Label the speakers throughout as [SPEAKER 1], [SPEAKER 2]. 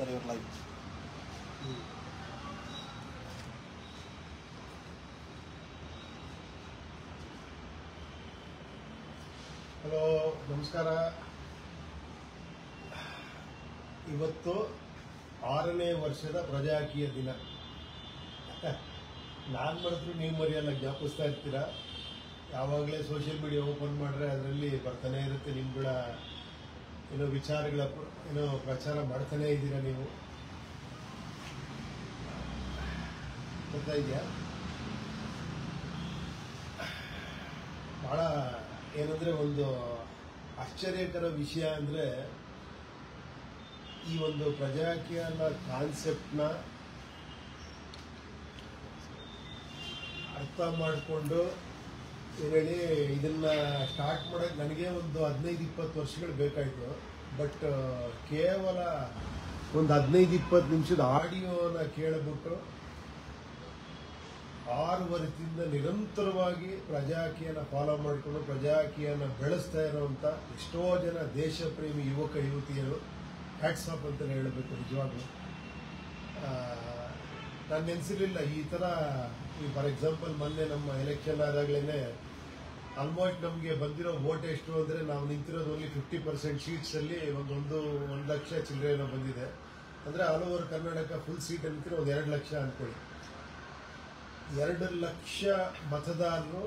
[SPEAKER 1] Sir ಇವ್ರ live
[SPEAKER 2] hello, ನಮಸ್ಕಾರ. ಇವತ್ತು ಆರನೇ ವರ್ಷದ ಪ್ರಜಾಕೀಯ ದಿನ. ನಾನು ಮಾಡಿದ್ರು ನೀವು ಮರೆಯಲ್ಲ, ಜ್ಞಾಪಿಸ್ತಾ ಇರ್ತೀರಾ? ಯಾವಾಗಲೇ ಸೋಷಿಯಲ್ ಮೀಡಿಯಾ ಓಪನ್ ಮಾಡಿದ್ರೆ ಅದರಲ್ಲಿ ಬರ್ತಾನೆ ಇರುತ್ತೆ ನಿಮ್ಗಳ ಏನೋ ವಿಚಾರಗಳ ಏನೋ ಪ್ರಚಾರ ಮಾಡ್ತಾನೆ ಇದ್ದೀರಾ ನೀವು? ಗೊತ್ತಾ ಇದೆಯಾ? ಬಹಳ ಏನಂದ್ರೆ ಒಂದು ಆಶ್ಚರ್ಯಕರ ವಿಷಯ ಅಂದ್ರೆ ಈ ಒಂದು ಪ್ರಜಾಕೀಯನ ಕಾನ್ಸೆಪ್ಟ್ನ ಅರ್ಥ ಮಾಡಿಕೊಂಡು ಹೇಳಿ ಇದನ್ನ ಸ್ಟಾರ್ಟ್ ಮಾಡಕ್ ನನಗೆ ಒಂದು ಹದಿನೈದು, ಇಪ್ಪತ್ತು ವರ್ಷಗಳು ಬೇಕಾಯಿತು. ಬಟ್ ಕೇವಲ ಒಂದು ಹದಿನೈದು, ಇಪ್ಪತ್ತು ನಿಮಿಷದ ಆಡಿಯೋನ ಕೇಳಿಬಿಟ್ಟು ಆರು ವರ್ಷದಿಂದ ನಿರಂತರವಾಗಿ ಪ್ರಜಾಕಿಯನ್ನ ಫಾಲೋ ಮಾಡಿಕೊಂಡು ಪ್ರಜಾಕಿಯನ್ನ ಬೆಳೆಸ್ತಾ ಇರುವಂತ ಎಷ್ಟೋ ಜನ ದೇಶ ಪ್ರೇಮಿ ಯುವಕ, ಯುವತಿಯರು ಹ್ಯಾಟ್ಸ್ ಅಂತ ಹೇಳಬೇಕು ನಿಜವಾಗ್ಲು. ನಾನು ನೆನೆಸಿರಲಿಲ್ಲ ಈ ಥರ ಫಾರ್ ಎಕ್ಸಾಂಪಲ್ ಮೊನ್ನೆ ನಮ್ಮ ಎಲೆಕ್ಷನ್ ಆದಾಗಲೇ ಆಲ್ಮೋಸ್ಟ್ ನಮಗೆ ಬಂದಿರೋ ವೋಟ್ ಎಷ್ಟು ಅಂದರೆ ನಾವು ನಿಂತಿರೋದು ಓನ್ಲಿ ಫಿಫ್ಟಿ ಪರ್ಸೆಂಟ್ ಸೀಟ್ಸಲ್ಲಿ ಒಂದೊಂದು ಒಂದು ಲಕ್ಷ ಚಿಲ್ಲರೆ ಏನೋ ಬಂದಿದೆ. ಅಂದರೆ all over Karnataka full seat ಅಂತಿರೋ ಒಂದು ಎರಡು ಲಕ್ಷ ಅಂದ್ಕೊಳ್ಳಿ ಎರಡು ಲಕ್ಷ ಮತದಾರರು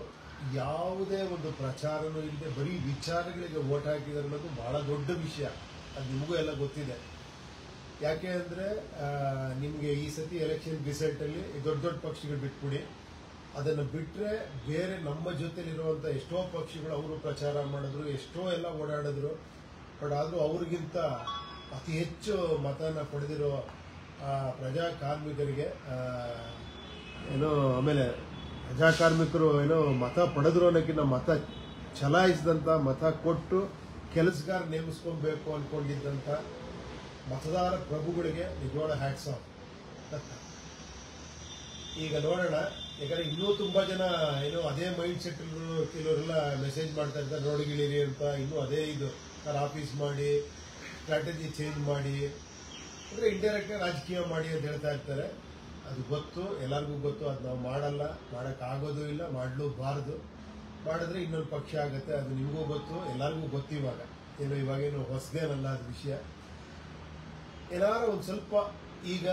[SPEAKER 2] ಯಾವುದೇ ಒಂದು ಪ್ರಚಾರನೂ ಇಲ್ಲದೆ ಬರೀ ವಿಚಾರಗಳಿಗೆ ವೋಟ್ ಹಾಕಿದ್ದಾರೆ ಅನ್ನೋದು ಭಾಳ ದೊಡ್ಡ ವಿಷಯ. ಅದು ನಿಮಗೂ ಎಲ್ಲ ಗೊತ್ತಿದೆ. ಯಾಕೆ ಅಂದರೆ ನಿಮಗೆ ಈ ಸತಿ ಎಲೆಕ್ಷನ್ ರಿಸಲ್ಟಲ್ಲಿ ದೊಡ್ಡ ದೊಡ್ಡ ಪಕ್ಷಗಳು ಬಿಟ್ಬಿಡಿ. ಅದನ್ನು ಬಿಟ್ಟರೆ ಬೇರೆ ನಮ್ಮ ಜೊತೆಲಿರುವಂಥ ಎಷ್ಟೋ ಪಕ್ಷಗಳು ಅವರು ಪ್ರಚಾರ ಮಾಡಿದ್ರು, ಎಷ್ಟೋ ಎಲ್ಲ ಓಡಾಡಿದ್ರು. ಬಟ್ ಆದರೂ ಅವ್ರಿಗಿಂತ ಅತಿ ಹೆಚ್ಚು ಮತನ ಪಡೆದಿರೋ ಪ್ರಜಾ ಕಾರ್ಮಿಕರಿಗೆ ಏನೋ ಆಮೇಲೆ ಪ್ರಜಾ ಕಾರ್ಮಿಕರು ಏನೋ ಮತ ಪಡೆದ್ರು ಅನ್ನೋಕ್ಕಿಂತ ಮತ ಚಲಾಯಿಸಿದಂಥ ಮತ ಕೊಟ್ಟು ಕೆಲಸಗಾರ ನೇಮಿಸ್ಕೊಬೇಕು ಅನ್ಕೊಂಡಿದ್ದಂಥ ಮತದಾರ ಪ್ರಭುಗಳಿಗೆ ನಿಜವಾದ ಹ್ಯಾಟ್ಸ್ ಆಫ್ ಈಗ ನೋಡೋಣ, ಯಾಕಂದ್ರೆ ಇನ್ನೂ ತುಂಬಾ ಜನ ಏನೋ ಅದೇ ಮೈಂಡ್ ಸೆಟ್ ಕೆಲವರೆಲ್ಲ ಮೆಸೇಜ್ ಮಾಡ್ತಾ ಇರ್ತಾರೆ ನೋಡಿಗಿಳಿರಿ ಅಂತ ಇನ್ನೂ ಅದೇ ಇದು. ಸರ್ ಆಫೀಸ್ ಮಾಡಿ ಸ್ಟ್ರಾಟಜಿ ಚೇಂಜ್ ಮಾಡಿ, ಅಂದ್ರೆ ಇಂಡೈರೆಕ್ಟ್ ರಾಜಕೀಯ ಮಾಡಿ ಅಂತ ಹೇಳ್ತಾ ಇರ್ತಾರೆ. ಅದು ಗೊತ್ತು, ಎಲ್ಲರಿಗೂ ಗೊತ್ತು, ಅದು ನಾವು ಮಾಡಲ್ಲ, ಮಾಡೋಕ್ಕಾಗೋದು ಇಲ್ಲ, ಮಾಡಲೂಬಾರ್ದು. ಮಾಡಿದ್ರೆ ಇನ್ನೊಂದು ಪಕ್ಷ ಆಗುತ್ತೆ, ಅದು ನಿಮಗೂ ಗೊತ್ತು, ಎಲ್ಲರಿಗೂ ಗೊತ್ತಿವಾಗ ಏನು ಇವಾಗೇನು ಹೊಸದೇನಲ್ಲ ಅದು ವಿಷಯ. ಏನಾರ ಒಂದು ಸ್ವಲ್ಪ ಈಗ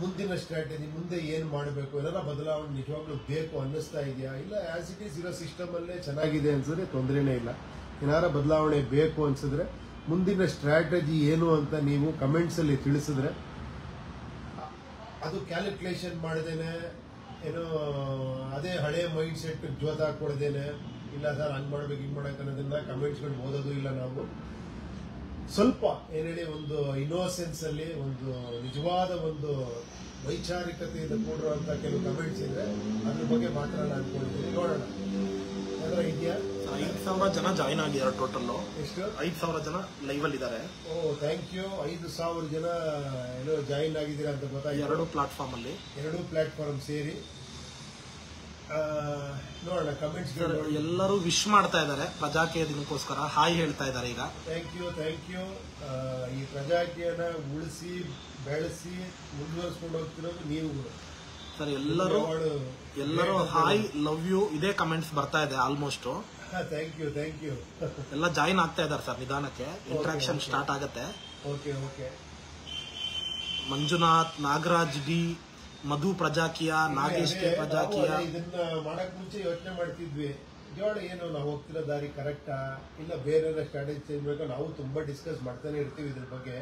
[SPEAKER 2] ಮುಂದಿನ ಸ್ಟ್ರಾಟಜಿ ಮುಂದೆ ಏನು ಮಾಡಬೇಕು ಏನಾರ ಬದಲಾವಣೆ ನಿಜವಾಗ್ಲೂ ಬೇಕು ಅನ್ನಿಸ್ತಾ ಇದೆಯಾ? ಇಲ್ಲ ಆಸ್ ಇಟ್ ಈಸ್ ಇರೋ ಸಿಸ್ಟಮ್ ಅಲ್ಲೇ ಚೆನ್ನಾಗಿದೆ ಅನ್ಸಿದ್ರೆ ತೊಂದರೆನೇ ಇಲ್ಲ. ಏನಾರ ಬದಲಾವಣೆ ಬೇಕು ಅನ್ಸಿದ್ರೆ ಮುಂದಿನ ಸ್ಟ್ರಾಟಜಿ ಏನು ಅಂತ ನೀವು ಕಮೆಂಟ್ಸಲ್ಲಿ ತಿಳಿಸಿದ್ರೆ, ಅದು ಕ್ಯಾಲ್ಕುಲೇಷನ್ ಮಾಡ್ದೇನೆ, ಏನೋ ಅದೇ ಹಳೆ ಮೈಂಡ್ ಸೆಟ್ ಜೋತ್ ಹಾಕೊಳ್ದೇನೆ ಇಲ್ಲ ಸರ್ ಹಂಗ್ ಮಾಡ್ಬೇಕು, ಹಿಂಗ್ ಮಾಡೋಕೆ ಅನ್ನೋದನ್ನ ಕಮೆಂಟ್ಸ್ಗಳು ಓದೋದು ಇಲ್ಲ ನಾವು. ಸ್ವಲ್ಪ ಏನ್ ಹೇಳಿ ಒಂದು ಇನ್ನೋಸೆನ್ಸ್ ಅಲ್ಲಿ ಒಂದು ನಿಜವಾದ ಒಂದು ವೈಚಾರಿಕತೆಯಿಂದ ಕೂಡಿರುವಂತ ಕೆಲವು ಕಮೆಂಟ್ಸ್ ಇದೆ ಅದ್ರ ಬಗ್ಗೆ ಮಾತ್ರ ಅನ್ಕೊಳ್ತೀನಿ ಅನ್ಕೊಂಡಿದ್ದೀನಿ. ನೋಡೋಣ. ಅದರ ಇದೆಯಾ?
[SPEAKER 1] ಐದು ಸಾವಿರ ಜನ ಜಾಯಿನ್ ಆಗಿದ್ದಾರೆ ಟೋಟಲ್
[SPEAKER 2] ಎಷ್ಟು?
[SPEAKER 1] ಐದು ಸಾವಿರ ಜನ ಲೈವ್ ಅಲ್ಲಿ ಇದ್ದಾರೆ.
[SPEAKER 2] ಓ ಥ್ಯಾಂಕ್ ಯು ಐದು ಸಾವಿರ ಜನ ಏನೋ ಜಾಯಿನ್ ಆಗಿದ್ದೀರಾ ಅಂತ ಗೊತ್ತಾಗ
[SPEAKER 1] ಎರಡು ಪ್ಲಾಟ್ಫಾರ್ಮ್ ಅಲ್ಲಿ.
[SPEAKER 2] ಎರಡು ಪ್ಲಾಟ್ಫಾರ್ಮ್ ಸೇರಿ. ನೋಡೋಣ ಕಮೆಂಟ್ಸ್
[SPEAKER 1] ಎಲ್ಲರೂ ವಿಶ್ ಮಾಡ್ತಾ ಇದ್ದಾರೆ. ಪ್ರಜಾಕೀಯ ದಿನಕ್ಕೋಸ್ಕರ ಹಾಯ್ ಹೇಳ್ತಾ ಇದ್ದಾರೆ ಈಗ.
[SPEAKER 2] ಥ್ಯಾಂಕ್ ಯು ಥ್ಯಾಂಕ್ ಯು ಈ ಪ್ರಜಾಕೀಯನ ಉಳಿಸಿ ಬೆಳೆಸಿ ಮುಂದುವರಿಸ್ಕೊಂಡು ಹೋಗ್ತಿರೋದು ನೀವು
[SPEAKER 1] ಸರ್ ಎಲ್ಲರೂ ಎಲ್ಲರೂ ಹಾಯ್ ಲವ್ ಯು ಇದೇ ಕಮೆಂಟ್ಸ್ ಬರ್ತಾ ಇದೆ almost
[SPEAKER 2] thank you thank you
[SPEAKER 1] ಎಲ್ಲ ಜಾಯಿನ್ ಆಗ್ತಾ ಇದ್ದಾರೆ ಸರ್ ನಿಧಾನಕ್ಕೆ. ಇಂಟ್ರಾಕ್ಷನ್. ಸ್ಟಾರ್ಟ್ ಆಗುತ್ತೆ.
[SPEAKER 2] Okay okay
[SPEAKER 1] Manjunath Nagaraj D Madhu Prajakeeya Nagesh K Prajakeeya.
[SPEAKER 2] ಇದನ್ನ ಮಾಡಕ್ ಮುಂಚೆ ಯೋಚನೆ ಮಾಡ್ತಿದ್ವಿ. ಜೋಳ ಏನು ನಾವು ಹೋಗ್ತಿರೋ ದಾರಿ ಕರೆಕ್ಟಾ ಇಲ್ಲ ಬೇರೆ ಸ್ಟ್ರಾಟಜಿ ಚೇಂಜ್ ಬೇಕಾ? ನಾವು ತುಂಬಾ ಡಿಸ್ಕಸ್ ಮಾಡ್ತಾನೆ ಇರ್ತೀವಿ ಇದ್ರ ಬಗ್ಗೆ.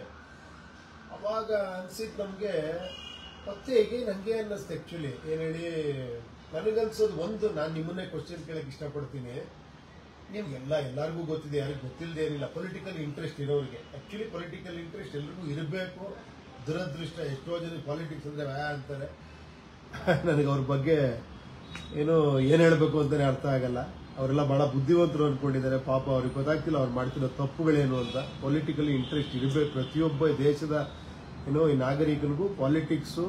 [SPEAKER 2] ಅವಾಗ ಅನ್ಸಿದ್ ನಮ್ಗೆ ಮತ್ತೆ ಹೇಗೆ ನಂಗೆ ಅನ್ನಿಸ್ತು ಆಕ್ಚುಲಿ ಏನ್ ಹೇಳಿ ನನಗನ್ಸೋದು ಒಂದು ನಾನು ನಿಮ್ಮನ್ನೇ ಕ್ವಶನ್ ಕೇಳಕ್ ಇಷ್ಟಪಡ್ತೀನಿ. ನಿಮ್ಗೆ ಎಲ್ಲ ಎಲ್ಲರಿಗೂ ಗೊತ್ತಿದೆ ಯಾರಿಗೂ ಗೊತ್ತಿಲ್ಲದೆ ಏನಿಲ್ಲ. ಪೊಲಿಟಿಕಲ್ ಇಂಟ್ರೆಸ್ಟ್ ಇರೋರಿಗೆ. ಆಕ್ಚುಲಿ ಪೊಲಿಟಿಕಲ್ ಇಂಟ್ರೆಸ್ಟ್ ಎಲ್ರಿಗೂ ಇರಬೇಕು. ದುರದೃಷ್ಟ, ಎಷ್ಟೋ ಜನ ಪಾಲಿಟಿಕ್ಸ್ ಅಂದರೆ ವ್ಯಾ ಅಂತಾರೆ. ನನಗೆ ಅವ್ರ ಬಗ್ಗೆ ಏನು ಏನು ಹೇಳಬೇಕು ಅಂತಲೇ ಅರ್ಥ ಆಗಲ್ಲ. ಅವರೆಲ್ಲ ಭಾಳ ಬುದ್ಧಿವಂತರು ಅಂದ್ಕೊಂಡಿದ್ದಾರೆ ಪಾಪ ಅವ್ರಿಗೆ ಗೊತ್ತಾಗ್ತಿಲ್ಲ ಅವ್ರು ಮಾಡ್ತಿರೋ ತಪ್ಪುಗಳೇನು ಅಂತ. ಪೊಲಿಟಿಕಲಿ ಇಂಟ್ರೆಸ್ಟ್ ಇರಬೇಕು ಪ್ರತಿಯೊಬ್ಬ ದೇಶದ ಏನೋ ಈ ನಾಗರಿಕನಿಗೂ ಪಾಲಿಟಿಕ್ಸು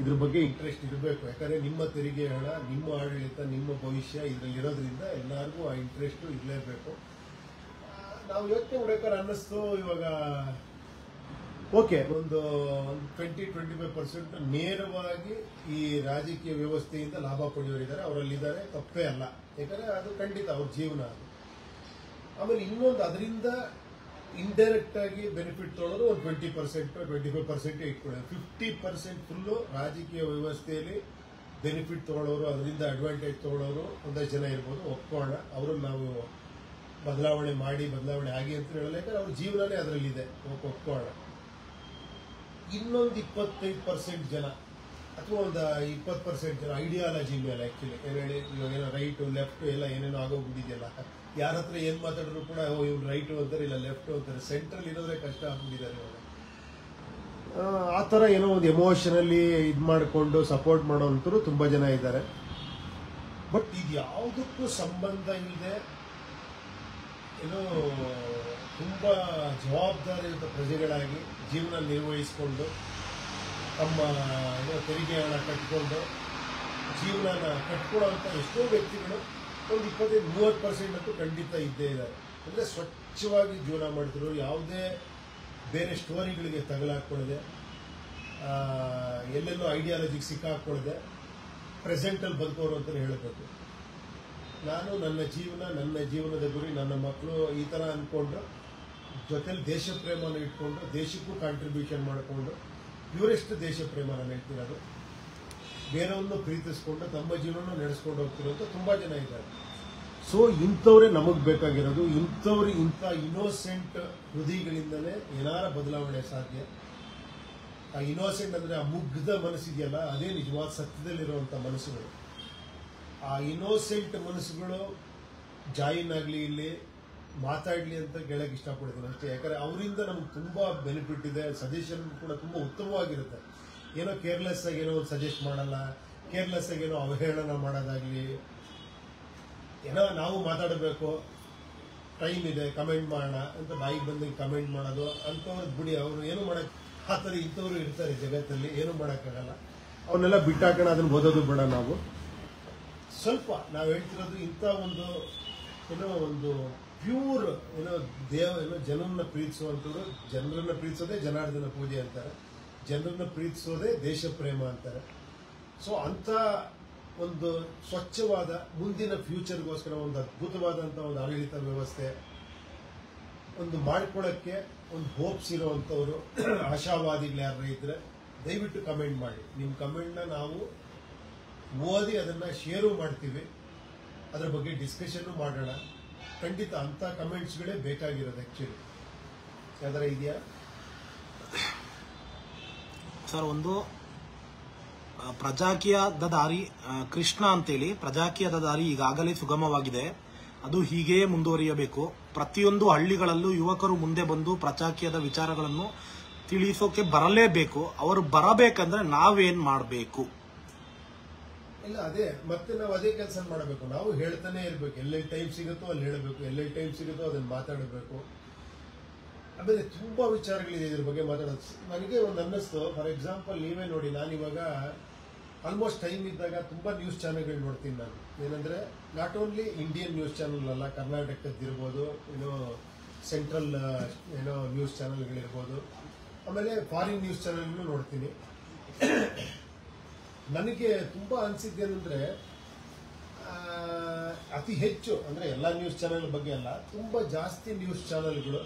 [SPEAKER 2] ಇದ್ರ ಬಗ್ಗೆ ಇಂಟ್ರೆಸ್ಟ್ ಇರಬೇಕು. ಯಾಕಂದರೆ ನಿಮ್ಮ ತೆರಿಗೆ ಹಣ, ನಿಮ್ಮ ಆಡಳಿತ, ನಿಮ್ಮ ಭವಿಷ್ಯ ಇದ್ರಲ್ಲಿ ಇರೋದ್ರಿಂದ ಎಲ್ಲರಿಗೂ ಆ ಇಂಟ್ರೆಸ್ಟು ಇರಲೇಬೇಕು. ನಾವು ಯೋಚನೆ ಮಾಡ್ಬೇಕಾದ್ರೆ ಅನ್ನಿಸ್ತು ಇವಾಗ ಓಕೆ ಒಂದು ಟ್ವೆಂಟಿ ಟ್ವೆಂಟಿ ಫೈವ್ ಪರ್ಸೆಂಟ್ ನೇರವಾಗಿ ಈ ರಾಜಕೀಯ ವ್ಯವಸ್ಥೆಯಿಂದ ಲಾಭ ಪಡೆಯೋರಿದ್ದಾರೆ ಅವರಲ್ಲಿದ್ದಾರೆ. ತಪ್ಪೇ ಅಲ್ಲ. ಯಾಕಂದ್ರೆ ಅದು ಖಂಡಿತ ಅವ್ರ ಜೀವನ ಅದು. ಆಮೇಲೆ ಇನ್ನೊಂದು, ಅದರಿಂದ ಇಂಡೈರೆಕ್ಟ್ ಆಗಿ ಬೆನಿಫಿಟ್ ತೊಗೊಳೋದು ಒಂದು twenty percent twenty five percent ಇಟ್ಕೊಳ್ಳೋದು. ಫಿಫ್ಟಿ ಪರ್ಸೆಂಟ್ ಫುಲ್ಲು ರಾಜಕೀಯ ವ್ಯವಸ್ಥೆಯಲ್ಲಿ ಬೆನಿಫಿಟ್ ತೊಗೊಳ್ಳೋರು, ಅದರಿಂದ ಅಡ್ವಾಂಟೇಜ್ ತೊಗೊಳ್ಳೋರು ಒಂದಷ್ಟು ಜನ ಇರ್ಬೋದು. ಒಪ್ಕೋಣ ಅವ್ರನ್ನ ನಾವು ಬದಲಾವಣೆ ಮಾಡಿ, ಬದಲಾವಣೆ ಆಗಿ ಅಂತ ಹೇಳಲ್ಲ. ಯಾಕಂದ್ರೆ ಅವ್ರ ಜೀವನನೇ ಅದರಲ್ಲಿದೆ. ಒಪ್ಕೋಣ ಇನ್ನೊಂದು ಇಪ್ಪತ್ತೈದು ಪರ್ಸೆಂಟ್ ಜನ ಅಥವಾ ಒಂದು ಇಪ್ಪತ್ತು ಪರ್ಸೆಂಟ್ ಜನ ಐಡಿಯಾಲಜಿ ಮೇಲೆ ಆ್ಯಕ್ಚುಲಿ ಏನು ಹೇಳಿ, ಇವಾಗ ಏನೋ ರೈಟು ಲೆಫ್ಟು ಎಲ್ಲ ಏನೇನೋ ಆಗೋಗ್ಬಿಟ್ಟಿದೆಯಲ್ಲ. ಯಾರ ಹತ್ರ ಏನು ಮಾತಾಡಿದ್ರು ಕೂಡ ಇವ್ರು ರೈಟು ಅಂತಾರೆ, ಇಲ್ಲ ಲೆಫ್ಟು ಅಂತಾರೆ. ಸೆಂಟ್ರಲ್ಲಿ ಇರೋದ್ರೆ ಕಷ್ಟ ಆಗ್ಬಿಟ್ಟಿದ್ದಾರೆ ಇವಾಗ. ಆ ಥರ ಏನೋ ಒಂದು ಎಮೋಷನಲ್ಲಿ ಇದು ಮಾಡಿಕೊಂಡು ಸಪೋರ್ಟ್ ಮಾಡೋವಂಥರು ತುಂಬ ಜನ ಇದ್ದಾರೆ. ಬಟ್ ಇದು ಯಾವುದಕ್ಕೂ ಸಂಬಂಧ ಇಲ್ಲದೆ ಏನೋ ತುಂಬ ಜವಾಬ್ದಾರಿಯುತ ಪ್ರಜೆಗಳಾಗಿ ಜೀವನ ನಿರ್ವಹಿಸಿಕೊಂಡು ತಮ್ಮ ಏನೋ ತೆರಿಗೆ ಹಣ ಕಟ್ಕೊಂಡು ಜೀವನನ ಕಟ್ಕೊಳ್ಳೋಂಥ ಎಷ್ಟೋ ವ್ಯಕ್ತಿಗಳು ಒಂದು ಇಪ್ಪತ್ತೈದು ಮೂವತ್ತು ಪರ್ಸೆಂಟ್ ಅಂತೂ ಖಂಡಿತ ಇದ್ದೇ ಇದ್ದಾರೆ. ಅಂದರೆ ಸ್ವಚ್ಛವಾಗಿ ಜೀವನ ಮಾಡಿದ್ರು ಯಾವುದೇ ಬೇರೆ ಸ್ಟೋರಿಗಳಿಗೆ ತಗಲಾಕೊಳ್ಳದೆ ಆ, ಎಲ್ಲೆಲ್ಲೋ ಐಡಿಯಾಲಜಿಗೆ ಸಿಕ್ಕಾಕೊಳ್ಳದೆ ಪ್ರೆಸೆಂಟಲ್ಲಿ ಬದುಕೋರು ಅಂತಲೇ ಹೇಳಬೇಕು. ನಾನು ನನ್ನ ಜೀವನ ನನ್ನ ಜೀವನದ ಗುರಿ ನನ್ನ ಮಕ್ಕಳು ಈ ಥರ ಅಂದ್ಕೊಂಡು ಜೊತೆಲಿ ದೇಶ ಪ್ರೇಮನ ಇಟ್ಕೊಂಡು, ದೇಶಕ್ಕೂ ಕಾಂಟ್ರಿಬ್ಯೂಷನ್ ಮಾಡಿಕೊಂಡು ಪ್ಯೂರೆಸ್ಟ್ ದೇಶ ಪ್ರೇಮನ ಹೇಳ್ತಿರೋದು ಬೇರೆಯನ್ನು ಪ್ರೀತಿಸ್ಕೊಂಡು, ತಮ್ಮ ಜೀವನ ನಡೆಸ್ಕೊಂಡು ಹೋಗ್ತಿರೋಂಥ ತುಂಬ ಜನ ಇದ್ದಾರೆ. ಸೊ ಇಂಥವ್ರೆ ನಮಗೆ ಬೇಕಾಗಿರೋದು, ಇಂಥವ್ರು ಇಂಥ ಇನೋಸೆಂಟ್ ಹೃದಯಗಳಿಂದಲೇ ಏನಾರ ಬದಲಾವಣೆ ಸಾಧ್ಯ. ಆ ಇನೋಸೆಂಟ್ ಅಂದ್ರೆ ಆ ಮುಗ್ಧ ಮನಸ್ಸಿದೆಯಲ್ಲ, ಅದೇ ನಿಜವಾದ ಸತ್ಯದಲ್ಲಿರುವಂಥ ಮನಸ್ಸುಗಳು. ಆ ಇನೋಸೆಂಟ್ ಮನಸ್ಸುಗಳು ಜಾಯಿನ್ ಆಗಲಿ ಇಲ್ಲಿ ಮಾತಾಡ್ಲಿ ಅಂತ ಕೇಳಕ್ ಇಷ್ಟಪಡ್ತೀನಿ ಅಷ್ಟೇ. ಯಾಕಂದ್ರೆ ಅವರಿಂದ ನಮ್ಗೆ ತುಂಬಾ ಬೆನಿಫಿಟ್ ಇದೆ. ಸಜೆಷನ್ ಕೂಡ ತುಂಬಾ ಉತ್ತಮವಾಗಿರುತ್ತೆ. ಏನೋ ಕೇರ್ಲೆಸ್ ಆಗಿ ಏನೋ ಸಜೆಸ್ಟ್ ಮಾಡಲ್ಲ. ಕೇರ್ಲೆಸ್ ಆಗಿ ಏನೋ ಅವಹೇಳನ ಮಾಡೋದಾಗ್ಲಿ. ಏನೋ ನಾವು ಮಾತಾಡಬೇಕು. ಟೈಮ್ ಇದೆ ಕಮೆಂಟ್ ಮಾಡೋಣ ಅಂತ ಬಾಯಿಗೆ ಬಂದು ಕಮೆಂಟ್ ಮಾಡೋದು. ಅಂಥವ್ರದ್ದು ಬಿಡಿ, ಅವರು ಏನು ಮಾಡಕ್ ಆ ಥರ ಇಂಥವ್ರು ಇರ್ತಾರೆ ಜಗತ್ತಲ್ಲಿ, ಏನು ಮಾಡೋಕ್ಕಾಗಲ್ಲ. ಅವನ್ನೆಲ್ಲ ಬಿಟ್ಟಾಕೋಣ, ಅದನ್ನ ಓದೋದು ಬೇಡ ನಾವು. ಸ್ವಲ್ಪ ನಾವು ಹೇಳ್ತಿರೋದು ಇಂಥ ಒಂದು ಏನೋ ಒಂದು ಪ್ಯೂರ್, ಏನೋ ದೇವ, ಏನೋ ಜನರನ್ನ ಪ್ರೀತಿಸುವಂಥವ್ರು, ಜನರನ್ನ ಪ್ರೀತಿಸೋದೇ ಜನಾರ್ದನ ಪೂಜೆ ಅಂತಾರೆ. ಜನರನ್ನ ಪ್ರೀತಿಸೋದೇ ದೇಶ ಪ್ರೇಮ ಅಂತಾರೆ. ಸೊ ಅಂಥ ಒಂದು ಸ್ವಚ್ಛವಾದ, ಮುಂದಿನ ಫ್ಯೂಚರ್ಗೋಸ್ಕರ ಒಂದು ಅದ್ಭುತವಾದಂಥ ಒಂದು ಆಡಳಿತ ವ್ಯವಸ್ಥೆ, ಒಂದು ಮಾಡ್ಕೊಳ್ಳೋಕ್ಕೆ ಒಂದು ಹೋಪ್ಸ್ ಇರೋವಂಥವ್ರು, ಆಶಾವಾದಿಗಳು ಯಾರು ಇದ್ದರೆ ದಯವಿಟ್ಟು ಕಮೆಂಟ್ ಮಾಡಿ. ನಿಮ್ಮ ಕಮೆಂಟ್ನ ನಾವು ಓದಿ ಅದನ್ನು ಶೇರು ಮಾಡ್ತೀವಿ. ಅದರ ಬಗ್ಗೆ ಡಿಸ್ಕಷನ್ನು ಮಾಡೋಣ. ಖಂಡಿತ ಅಂತ ಕಮೆಂಟ್ಸ್ಗಳೇ ಬೇಕಾಗಿರೋದು ಆಕ್ಚುಲಿ ಯಾವ್ದಾರ ಇದೆಯಾ?
[SPEAKER 1] ಸರ್, ಒಂದು ಪ್ರಜಾಕೀಯದ ದಾರಿ ಕೃಷ್ಣ ಅಂತೇಳಿ ಪ್ರಜಾಕೀಯದ ದಾರಿ ಈಗಾಗಲೇ ಸುಗಮವಾಗಿದೆ. ಅದು ಹೀಗೆಯೇ ಮುಂದುವರಿಯಬೇಕು. ಪ್ರತಿಯೊಂದು ಹಳ್ಳಿಗಳಲ್ಲೂ ಯುವಕರು ಮುಂದೆ ಬಂದು ಪ್ರಜಾಕೀಯದ ವಿಚಾರಗಳನ್ನು ತಿಳಿಸೋಕೆ ಬರಲೇಬೇಕು. ಅವರು ಬರಬೇಕಂದ್ರೆ ನಾವೇನ್ ಮಾಡಬೇಕು?
[SPEAKER 2] ಇಲ್ಲ, ಅದೇ. ಮತ್ತೆ ನಾವು ಅದೇ ಕೆಲಸ ಮಾಡಬೇಕು. ನಾವು ಹೇಳ್ತಾನೆ ಇರಬೇಕು. ಎಲ್ಲೆಲ್ಲಿ ಟೈಮ್ ಸಿಗುತ್ತೋ ಅಲ್ಲಿ ಹೇಳಬೇಕು. ಎಲ್ಲೆಲ್ಲಿ ಟೈಮ್ ಸಿಗುತ್ತೋ ಅದನ್ನ ಮಾತಾಡಬೇಕು. ಆಮೇಲೆ ತುಂಬಾ ವಿಚಾರಗಳಿದೆ ಇದ್ರ ಬಗ್ಗೆ ಮಾತಾಡೋದು. ನನಗೆ ಒಂದು ಅನ್ನಿಸ್ತು. ಫಾರ್ ಎಕ್ಸಾಂಪಲ್ ನೀವೇ ನೋಡಿ, ನಾನು ಇವಾಗ ಆಲ್ಮೋಸ್ಟ್ ಟೈಮ್ ಇದ್ದಾಗ ತುಂಬಾ ನ್ಯೂಸ್ ಚಾನೆಲ್ಗಳು ನೋಡ್ತೀನಿ ನಾನು. ಏನಂದ್ರೆ not only Indian news channel ಅಲ್ಲ ಕರ್ನಾಟಕದ್ದಿರ್ಬೋದು ಏನೋ ಸೆಂಟ್ರಲ್ ಏನೋ ನ್ಯೂಸ್ ಚಾನಲ್ಗಳಿರ್ಬೋದು ಆಮೇಲೆ ಫಾರಿನ್ ನ್ಯೂಸ್ ಚಾನೆಲ್ನು ನೋಡ್ತೀನಿ. ನನಗೆ ತುಂಬ ಅನಿಸಿದ್ದೇನೆಂದರೆ ಅತಿ ಹೆಚ್ಚು, ಅಂದರೆ ಎಲ್ಲ ನ್ಯೂಸ್ ಚಾನೆಲ್ ಬಗ್ಗೆ ಅಲ್ಲ, ತುಂಬ ಜಾಸ್ತಿ ನ್ಯೂಸ್ ಚಾನೆಲ್ಗಳು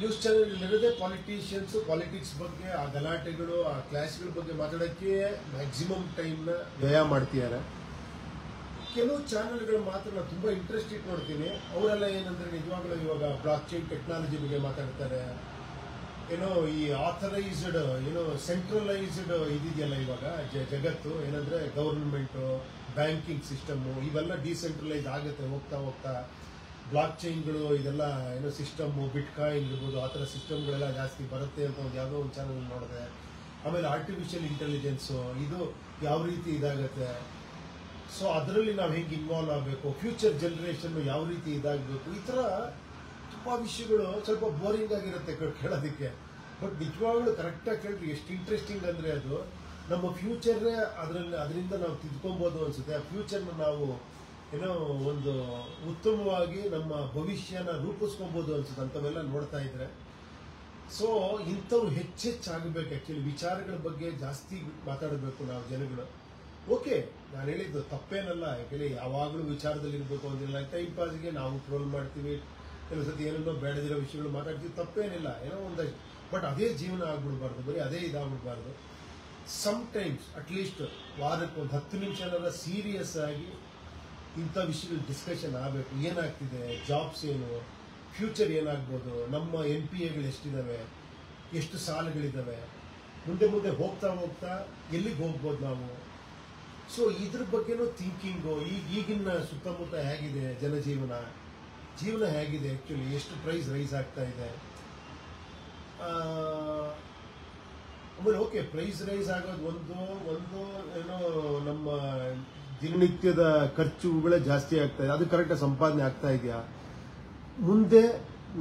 [SPEAKER 2] ನ್ಯೂಸ್ ಚಾನೆಲ್ ಇರೋದೇ ಪಾಲಿಟಿಷಿಯನ್ಸು ಪಾಲಿಟಿಕ್ಸ್ ಬಗ್ಗೆ, ಆ ಗಲಾಟೆಗಳು, ಆ ಕ್ಲಾಸ್ಗಳ ಬಗ್ಗೆ ಮಾತಾಡೋಕ್ಕೆ ಮ್ಯಾಕ್ಸಿಮಮ್ ಟೈಮ್ನ ವ್ಯಯ ಮಾಡ್ತಿದ್ದಾರೆ. ಕೆಲವು ಚಾನಲ್ಗಳು ಮಾತ್ರ ನಾನು ತುಂಬ ಇಂಟ್ರೆಸ್ಟ್ ನೋಡ್ತೀನಿ. ಅವರೆಲ್ಲ ಏನಂದರೆ ನಿಜವಾಗ್ಲೂ ಇವಾಗ ಬ್ಲಾಕ್ ಚೈನ್ ಟೆಕ್ನಾಲಜಿ ಬಗ್ಗೆ ಮಾತಾಡ್ತಾರೆ. ಏನೋ ಈ ಆಥರೈಸ್ಡ್ ಏನೋ ಸೆಂಟ್ರಲೈಸ್ಡ್ ಇದಿದೆಯಲ್ಲ ಇವಾಗ ಜಗತ್ತು, ಏನಂದ್ರೆ ಗವರ್ಮೆಂಟ್ ಬ್ಯಾಂಕಿಂಗ್ ಸಿಸ್ಟಮ್ ಇವೆಲ್ಲ ಡಿಸೆಂಟ್ರಲೈಸ್ ಆಗುತ್ತೆ, ಹೋಗ್ತಾ ಹೋಗ್ತಾ. ಬ್ಲಾಕ್ ಚೈನ್ಗಳು ಇದೆಲ್ಲ ಏನೋ ಸಿಸ್ಟಮ್ ಬಿಟ್ ಕಾಯಿನ್ ಇರ್ಬೋದು, ಆ ಥರ ಸಿಸ್ಟಮ್ಗಳೆಲ್ಲ ಜಾಸ್ತಿ ಬರುತ್ತೆ ಅಂತ ಒಂದು ಯಾವುದೋ ಒಂದು ಚಾನಲ್ ನೋಡಿದೆ. ಆಮೇಲೆ ಆರ್ಟಿಫಿಷಿಯಲ್ ಇಂಟೆಲಿಜೆನ್ಸು ಇದು ಯಾವ ರೀತಿ ಇದಾಗುತ್ತೆ? ಸೊ ಅದರಲ್ಲಿ ನಾವು ಹೆಂಗೆ ಇನ್ವಾಲ್ವ್ ಆಗಬೇಕು? ಫ್ಯೂಚರ್ ಜನರೇಷನ್ ಯಾವ ರೀತಿ ಇದಾಗಬೇಕು? ಈ ಥರ ತುಂಬಾ ವಿಷಯಗಳು ಸ್ವಲ್ಪ ಬೋರಿಂಗ್ ಆಗಿರುತ್ತೆ ಕೇಳೋದಕ್ಕೆ. ಬಟ್ ನಿಜವಾಗ್ಲೂ ಕರೆಕ್ಟಾಗಿ ಕೇಳಿದ್ರೆ ಎಷ್ಟು ಇಂಟ್ರೆಸ್ಟಿಂಗ್ ಅಂದ್ರೆ ಅದು. ನಮ್ಮ ಫ್ಯೂಚರ್ನೇ ಅದರಲ್ಲಿ, ಅದರಿಂದ ನಾವು ತಿದ್ಕೊಬೋದು ಅನ್ಸುತ್ತೆ. ಆ ಫ್ಯೂಚರ್ನ ನಾವು ಏನೋ ಒಂದು ಉತ್ತಮವಾಗಿ ನಮ್ಮ ಭವಿಷ್ಯನ ರೂಪಿಸ್ಕೊಬೋದು ಅನ್ಸುತ್ತೆ ಅಂಥವೆಲ್ಲ ನೋಡ್ತಾ ಇದ್ರೆ. ಸೊ ಇಂಥವು ಹೆಚ್ಚೆಚ್ಚಾಗಬೇಕು ಆ್ಯಕ್ಚುಲಿ ವಿಚಾರಗಳ ಬಗ್ಗೆ ಜಾಸ್ತಿ ಮಾತಾಡಬೇಕು ನಾವು ಜನಗಳು. ಓಕೆ ನಾನು ಹೇಳಿದ್ದು ತಪ್ಪೇನಲ್ಲ. ಯಾಕೆಂದ್ರೆ ಯಾವಾಗಲೂ ವಿಚಾರದಲ್ಲಿ ಇರಬೇಕು ಅಂದಿಲ್ಲ ಟೈಮ್ ಪಾಸ್ಗೆ ನಾವು ಟ್ರೋಲ್ ಮಾಡ್ತೀವಿ. ಕೆಲವು ಸತಿ ಏನೇನೋ ಬೇಡದಿರೋ ವಿಷಯಗಳು ಮಾತಾಡ್ತೀವಿ ತಪ್ಪೇನಿಲ್ಲ. ಏನೋ ಒಂದಷ್ಟು ಬಟ್ ಅದೇ ಜೀವನ ಆಗ್ಬಿಡ್ಬಾರ್ದು, ಬರೀ ಅದೇ ಇದಾಗ್ಬಿಡ್ಬಾರ್ದು. ಸಮ್ ಟೈಮ್ಸ್ ಅಟ್ಲೀಸ್ಟ್ ವಾರಕ್ಕೆ ಒಂದು ಹತ್ತು ನಿಮಿಷ ಸೀರಿಯಸ್ ಆಗಿ ಇಂಥ ವಿಷಯಗಳು ಡಿಸ್ಕಷನ್ ಆಗಬೇಕು. ಏನಾಗ್ತಿದೆ? ಜಾಬ್ಸ್ ಏನು? ಫ್ಯೂಚರ್ ಏನಾಗ್ಬೋದು? ನಮ್ಮ ಎನ್ ಪಿ ಎಗಳು ಎಷ್ಟಿದ್ದಾವೆ ಎಷ್ಟು ಸಾಲಗಳಿದ್ದಾವೆ ಮುಂದೆ ಮುಂದೆ ಹೋಗ್ತಾ ಹೋಗ್ತಾ ಎಲ್ಲಿಗೆ ಹೋಗ್ಬೋದು ನಾವು? ಸೊ ಇದ್ರ ಬಗ್ಗೆನೂ ಥಿಂಕಿಂಗು ಈಗ ಈಗಿನ ಸುತ್ತಮುತ್ತ ಹೇಗಿದೆ ಜನಜೀವನ? ಜೀವನ ಹೇಗಿದೆ ಆ್ಯಕ್ಚುಲಿ ಎಷ್ಟು ಪ್ರೈಸ್ ರೈಸ್ ಆಗ್ತಾ ಇದೆ? ಆಮೇಲೆ ಓಕೆ ಪ್ರೈಸ್ ರೈಸ್ ಆಗೋದು ಒಂದು ಒಂದು ಏನೋ ನಮ್ಮ ದಿನನಿತ್ಯದ ಖರ್ಚುಗಳೇ ಜಾಸ್ತಿ ಆಗ್ತಾ ಇದೆ. ಅದು ಕರೆಕ್ಟಾಗಿ ಸಂಪಾದನೆ ಆಗ್ತಾ ಇದೆಯಾ? ಮುಂದೆ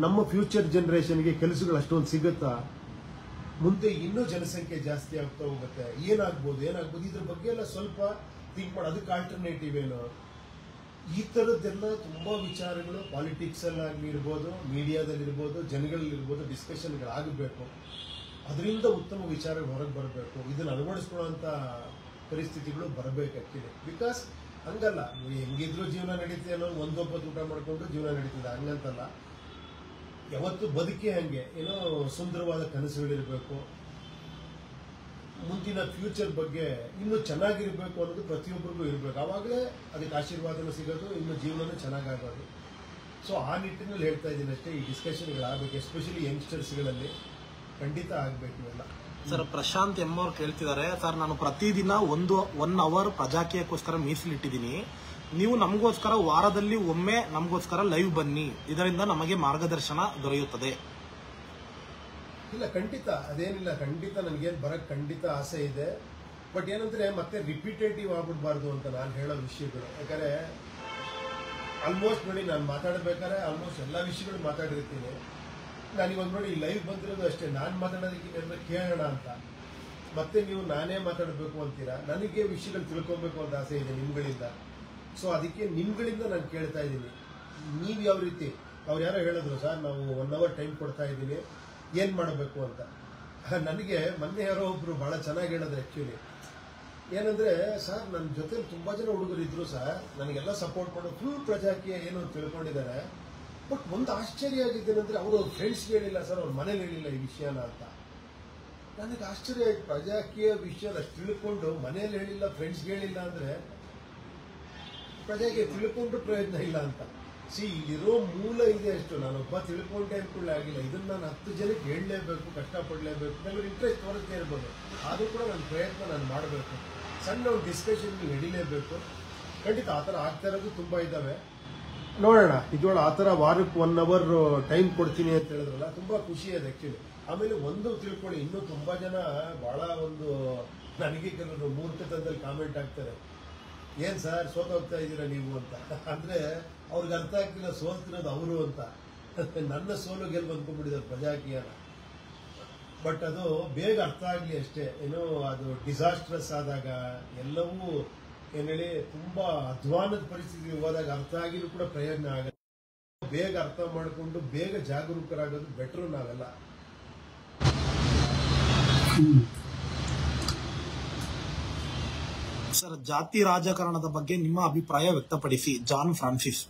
[SPEAKER 2] ನಮ್ಮ ಫ್ಯೂಚರ್ ಜನ್ರೇಷನ್ಗೆ ಕೆಲಸಗಳು ಅಷ್ಟೊಂದು ಸಿಗುತ್ತಾ? ಮುಂದೆ ಇನ್ನೂ ಜನಸಂಖ್ಯೆ ಜಾಸ್ತಿ ಆಗ್ತಾ ಹೋಗುತ್ತೆ. ಏನಾಗ್ಬೋದು? ಏನಾಗ್ಬೋದು? ಇದ್ರ ಬಗ್ಗೆ ಎಲ್ಲ ಸ್ವಲ್ಪ ಥಿಂಕ್ ಮಾಡಿ. ಅದಕ್ಕೆ ಆಲ್ಟರ್ನೇಟಿವ್ ಏನು? ಈ ಥರದ್ದೆಲ್ಲ ತುಂಬ ವಿಚಾರಗಳು ಪಾಲಿಟಿಕ್ಸ್ ಅಲ್ಲಿ ಇರ್ಬೋದು ಮೀಡಿಯಾದಲ್ಲಿ ಇರ್ಬೋದು ಜನಗಳಲ್ಲಿ ಇರ್ಬೋದು ಡಿಸ್ಕಷನ್ಗಳು ಆಗಬೇಕು ಅದರಿಂದ ಉತ್ತಮ ವಿಚಾರಗಳು ಹೊರಗೆ ಬರಬೇಕು. ಇದನ್ನು ಅಳವಡಿಸ್ಕೊಳ್ಳೋಂಥ ಪರಿಸ್ಥಿತಿಗಳು ಬರಬೇಕು ಬಿಕಾಸ್ ಹಂಗಲ್ಲ ಹೆಂಗಿದ್ರು ಜೀವನ ನಡೀತದೆ ಅನ್ನೋ ಒಂದೊಬ್ಬತ್ತು ಊಟ ಮಾಡಿಕೊಂಡು ಜೀವನ ನಡೀತದೆ. ಹಂಗಂತಲ್ಲ. ಯಾವತ್ತು ಬದುಕಿ ಹಂಗೆ. ಏನೋ ಸುಂದರವಾದ ಕನಸುಗಳಿರಬೇಕು. ಮುಂದಿನ ಫ್ಯೂಚರ್ ಬಗ್ಗೆ ಇನ್ನೂ ಚೆನ್ನಾಗಿರಬೇಕು ಅನ್ನೋದು ಪ್ರತಿಯೊಬ್ಬರಿಗೂ ಇರಬೇಕು. ಆವಾಗಲೇ ಅದಕ್ಕೆ ಆಶೀರ್ವಾದನೂ ಸಿಗೋದು, ಇನ್ನು ಜೀವನನೂ ಚೆನ್ನಾಗಾಗೋದು. ಸೊ ಆ ನಿಟ್ಟಿನಲ್ಲಿ ಹೇಳ್ತಾ ಇದ್ದೀನಿ ಅಷ್ಟೇ, ಈ ಡಿಸ್ಕಷನ್ಗಳಾಗಬೇಕು ಎಸ್ಪೆಷಲಿ ಯಂಗ್ಸ್ಟರ್ಸ್ಗಳಲ್ಲಿ ಖಂಡಿತ ಆಗಬೇಕು ಇವೆಲ್ಲ.
[SPEAKER 1] ಸರ್, ಪ್ರಶಾಂತ್ ಎಂ ಕೇಳ್ತಿದ್ದಾರೆ, ಸರ್, ನಾನು ಪ್ರತಿದಿನ ಒಂದು ಒನ್ ಅವರ್ ಪ್ರಜಾಕೀಯಕ್ಕೋಸ್ಕರ ಮೀಸಲಿಟ್ಟಿದ್ದೀನಿ. ನೀವು ನಮಗೋಸ್ಕರ ವಾರದಲ್ಲಿ ಒಮ್ಮೆ ನಮಗೋಸ್ಕರ ಲೈವ್ ಬನ್ನಿ. ಇದರಿಂದ ನಮಗೆ ಮಾರ್ಗದರ್ಶನ ದೊರೆಯುತ್ತದೆ.
[SPEAKER 2] ಇಲ್ಲ, ಖಂಡಿತ. ಅದೇನಿಲ್ಲ, ಖಂಡಿತ ನನಗೇನು ಬರಕ್ ಖಂಡಿತ ಆಸೆ ಇದೆ. ಬಟ್ ಏನಂದ್ರೆ ಮತ್ತೆ ರಿಪೀಟೇಟಿವ್ ಆಗ್ಬಿಡ್ಬಾರ್ದು ಅಂತ ನಾನು ಹೇಳೋ ವಿಷಯಗಳು. ಯಾಕಂದ್ರೆ ಆಲ್ಮೋಸ್ಟ್ ನೋಡಿ ನಾನು ಮಾತಾಡಬೇಕಾದ್ರೆ ಆಲ್ಮೋಸ್ಟ್ ಎಲ್ಲ ವಿಷಯಗಳು ಮಾತಾಡಿರ್ತೀನಿ. ನಾನಿವಾಗ ನೋಡಿ ಲೈವ್ ಬಂದಿರೋದು ಅಷ್ಟೇ. ನಾನು ಮಾತಾಡೋದಕ್ಕೆ ಕೇಳೋಣ ಅಂತ. ಮತ್ತೆ ನೀವು ನಾನೇ ಮಾತಾಡಬೇಕು ಅಂತೀರಾ? ನನಗೆ ವಿಷಯಗಳು ತಿಳ್ಕೊಬೇಕು ಅಂತ ಆಸೆ ಇದೆ ನಿಮ್ಗಳಿಂದ. ಸೊ ಅದಕ್ಕೆ ನಿಮ್ಗಳಿಂದ ನಾನು ಕೇಳ್ತಾ ಇದ್ದೀನಿ. ನೀವು ಯಾವ ರೀತಿ? ಅವ್ರು ಯಾರೋ ಹೇಳಿದ್ರು, ಸರ್, ನಾವು ಒನ್ ಅವರ್ ಟೈಮ್ ಕೊಡ್ತಾ ಇದ್ದೀನಿ. ಏನು ಮಾಡಬೇಕು ಅಂತ. ನನಗೆ ಮೊನ್ನೆ ಯಾರೋ ಒಬ್ಬರು ಬಹಳ ಚೆನ್ನಾಗಿ ಹೇಳಿದ್ರು ಆ್ಯಕ್ಚುಲಿ ಏನಂದ್ರೆ, ಸರ್ ನನ್ನ ಜೊತೆ ತುಂಬಾ ಜನ ಹುಡುಗರು ಇದ್ರು ಸರ್. ನನಗೆಲ್ಲ ಸಪೋರ್ಟ್ ಮಾಡೋ ಫುಲ್ ಪ್ರಜಾಕೀಯ ಏನು ತಿಳ್ಕೊಂಡಿದ್ದಾರೆ. ಬಟ್ ಒಂದು ಆಶ್ಚರ್ಯ ಆಗಿದ್ದೇನೆಂದ್ರೆ, ಅವರು ಅವ್ರ ಫ್ರೆಂಡ್ಸ್ಗೆ ಹೇಳಿಲ್ಲ, ಸರ್, ಅವ್ರ ಮನೇಲಿ ಹೇಳಿಲ್ಲ ಈ ವಿಷಯನ ಅಂತ. ನನಗೆ ಆಶ್ಚರ್ಯ ಆಯ್ತು. ಪ್ರಜಾಕೀಯ ವಿಷಯನ ತಿಳ್ಕೊಂಡು ಮನೇಲಿ ಹೇಳಿಲ್ಲ ಫ್ರೆಂಡ್ಸ್ಗೆ ಹೇಳಿಲ್ಲ ಅಂದ್ರೆ ಪ್ರಜೆಗೆ ತಿಳ್ಕೊಂಡು ಪ್ರಯೋಜನ ಇಲ್ಲ ಅಂತ. ಸಿ, ಇಲ್ಲಿರೋ ಮೂಲ ಇದೆ ಅಷ್ಟು. ನಾನೊಬ್ಬ ತಿಳ್ಕೊಂಡೆ ಕೂಡ ಆಗಿಲ್ಲ. ಇದನ್ನ ನಾನು ಹತ್ತು ಜನಕ್ಕೆ ಹೇಳಲೇಬೇಕು, ಕಷ್ಟಪಡಲೇಬೇಕು ಕೆಲವರು ಇಂಟ್ರೆಸ್ಟ್ ತೋರಿಸ್ತಾ ಇರ್ಬೋದು. ಆದರೂ ಕೂಡ ನನ್ನ ಪ್ರಯತ್ನ ನಾನು ಮಾಡಬೇಕು. ಸಣ್ಣ ಒಂದು ಡಿಸ್ಕಷನ್ ನಡೀಲೇಬೇಕು. ಖಂಡಿತ ಆ ಥರ ಆಗ್ತಾ ಇರೋದು ತುಂಬ ಇದ್ದಾವೆ ನೋಡೋಣ ಇದೊಳ ಆ ಥರ ವಾರಕ್ಕೆ ಒನ್ ಅವರ್ ಟೈಮ್ ಕೊಡ್ತೀನಿ ಅಂತ ಹೇಳಿದ್ರಲ್ಲ, ತುಂಬ ಖುಷಿ ಅದು ಆ್ಯಕ್ಚುಲಿ ಆಮೇಲೆ ಒಂದು ತಿಳ್ಕೊಳ್ಳಿ, ಇನ್ನೂ ತುಂಬ ಜನ ಭಾಳ ಒಂದು, ನನಗೆ ಕೆಲವರು ಮೂರ್ಖತನದಲ್ಲಿ ಕಾಮೆಂಟ್ ಆಗ್ತಾರೆ. ಏನ್ ಸರ್ ಸೋತೋಗ್ತಾ ಇದ್ದೀರಾ ನೀವು ಅಂತ? ಅಂದ್ರೆ ಅವ್ರಿಗೆ ಅರ್ಥ ಆಗ್ತಿಲ್ಲ ಸೋಲ್ತಿರೋದು ಅವರು ಅಂತ. ನನ್ನ ಸೋಲು ಗೆಲ್ಲು ಅಂದ್ಕೊಂಡ್ಬಿಟ್ಟಿದ್ದಾರೆ ಪ್ರಜಾಕೀಯನ. ಬಟ್ ಅದು ಬೇಗ ಅರ್ಥ ಆಗಲಿ ಅಷ್ಟೇ. ಏನೋ ಅದು ಡಿಸಾಸ್ಟ್ರಸ್ ಆದಾಗ ಎಲ್ಲವೂ ಏನೇಳಿ ತುಂಬಾ ಅಧ್ವಾನದ ಪರಿಸ್ಥಿತಿ ಹೋದಾಗ ಅರ್ಥ ಆಗಿರೂ ಕೂಡ ಪ್ರಯೋಜನ ಆಗಲ್ಲ. ಬೇಗ ಅರ್ಥ ಮಾಡಿಕೊಂಡು ಬೇಗ ಜಾಗರೂಕರಾಗೋದು ಬೆಟ್ರು ನಾವೆಲ್ಲ.
[SPEAKER 1] ಸರ್ ಜಾತಿ ರಾಜಕಾರಣದ ಬಗ್ಗೆ ನಿಮ್ಮ ಅಭಿಪ್ರಾಯ ವ್ಯಕ್ತಪಡಿಸಿ. John Francis.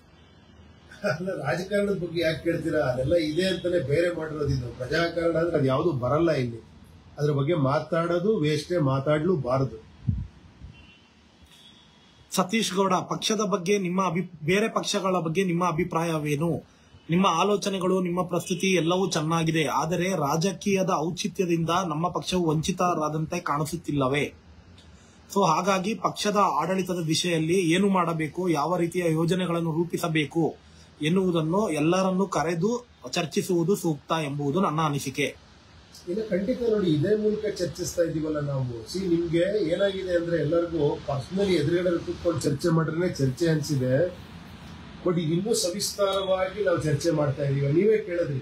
[SPEAKER 2] ಅಲ್ಲ ರಾಜಕಾರಣದ ಬಗ್ಗೆ ಯಾಕೆ ಕೇಳ್ತೀರಾ? ಅದೆಲ್ಲ ಇದೆ ಅಂತಾನೆ ಬೇರೆ ಮಾಡಿರೋದು ಪ್ರಜಾಕಾರಣ ಪ್ರಜಾಕರಣ ಅಂದ್ರೆ ಅದು ಯಾವುದು ಬರಲ್ಲ ಇಲ್ಲಿ. ಅದ್ರ ಬಗ್ಗೆ ಮಾತಾಡೋದು ವೇಸ್ಟ್ ಮಾತಾಡ್ಲು ಬಾರದು
[SPEAKER 1] ಸತೀಶ್ ಗೌಡ ಪಕ್ಷದ ಬಗ್ಗೆ ನಿಮ್ಮ ಅಭಿ ಬೇರೆ ಪಕ್ಷಗಳ ಬಗ್ಗೆ ನಿಮ್ಮ ಅಭಿಪ್ರಾಯವೇನು? ನಿಮ್ಮ ಆಲೋಚನೆಗಳು ನಿಮ್ಮ ಪ್ರಸ್ತುತಿ ಎಲ್ಲವೂ ಚೆನ್ನಾಗಿದೆ. ಆದರೆ ರಾಜಕೀಯದ ಔಚಿತ್ಯದಿಂದ ನಮ್ಮ ಪಕ್ಷವು ವಂಚಿತರಾದಂತೆ ಕಾಣಿಸುತ್ತಿಲ್ಲವೇ? ಸೊ ಹಾಗಾಗಿ ಪಕ್ಷದ ಆಡಳಿತದ ದಿಶೆಯಲ್ಲಿ ಏನು ಮಾಡಬೇಕು, ಯಾವ ರೀತಿಯ ಯೋಜನೆಗಳನ್ನು ರೂಪಿಸಬೇಕು ಎನ್ನುವುದನ್ನು ಎಲ್ಲರನ್ನು ಕರೆದು ಚರ್ಚಿಸುವುದು ಸೂಕ್ತ ಎಂಬುದು ನನ್ನ ಅನಿಸಿಕೆ.
[SPEAKER 2] ಇನ್ನು ಖಂಡಿತ ನೋಡಿ, ಇದೇ ಮೂಲಕ ಚರ್ಚಿಸ್ತಾ ಇದೀವಲ್ಲ ನಾವು. ಸಿ, ನಿಮ್ಗೆ ಏನಾಗಿದೆ ಅಂದ್ರೆ ಎಲ್ಲರಿಗೂ ಪರ್ಸನಲಿ ಎದುರುಗಡೆ ಕೂತ್ಕೊಂಡು ಚರ್ಚೆ ಮಾಡ್ರೆ ಚರ್ಚೆ ಅನ್ಸಿದೆ. ಬಟ್ ಇನ್ನೂ ಸವಿಸ್ತಾರವಾಗಿ ನಾವು ಚರ್ಚೆ ಮಾಡ್ತಾ ಇದೀವಿ. ನೀವೇ ಕೇಳಿದ್ರಿ.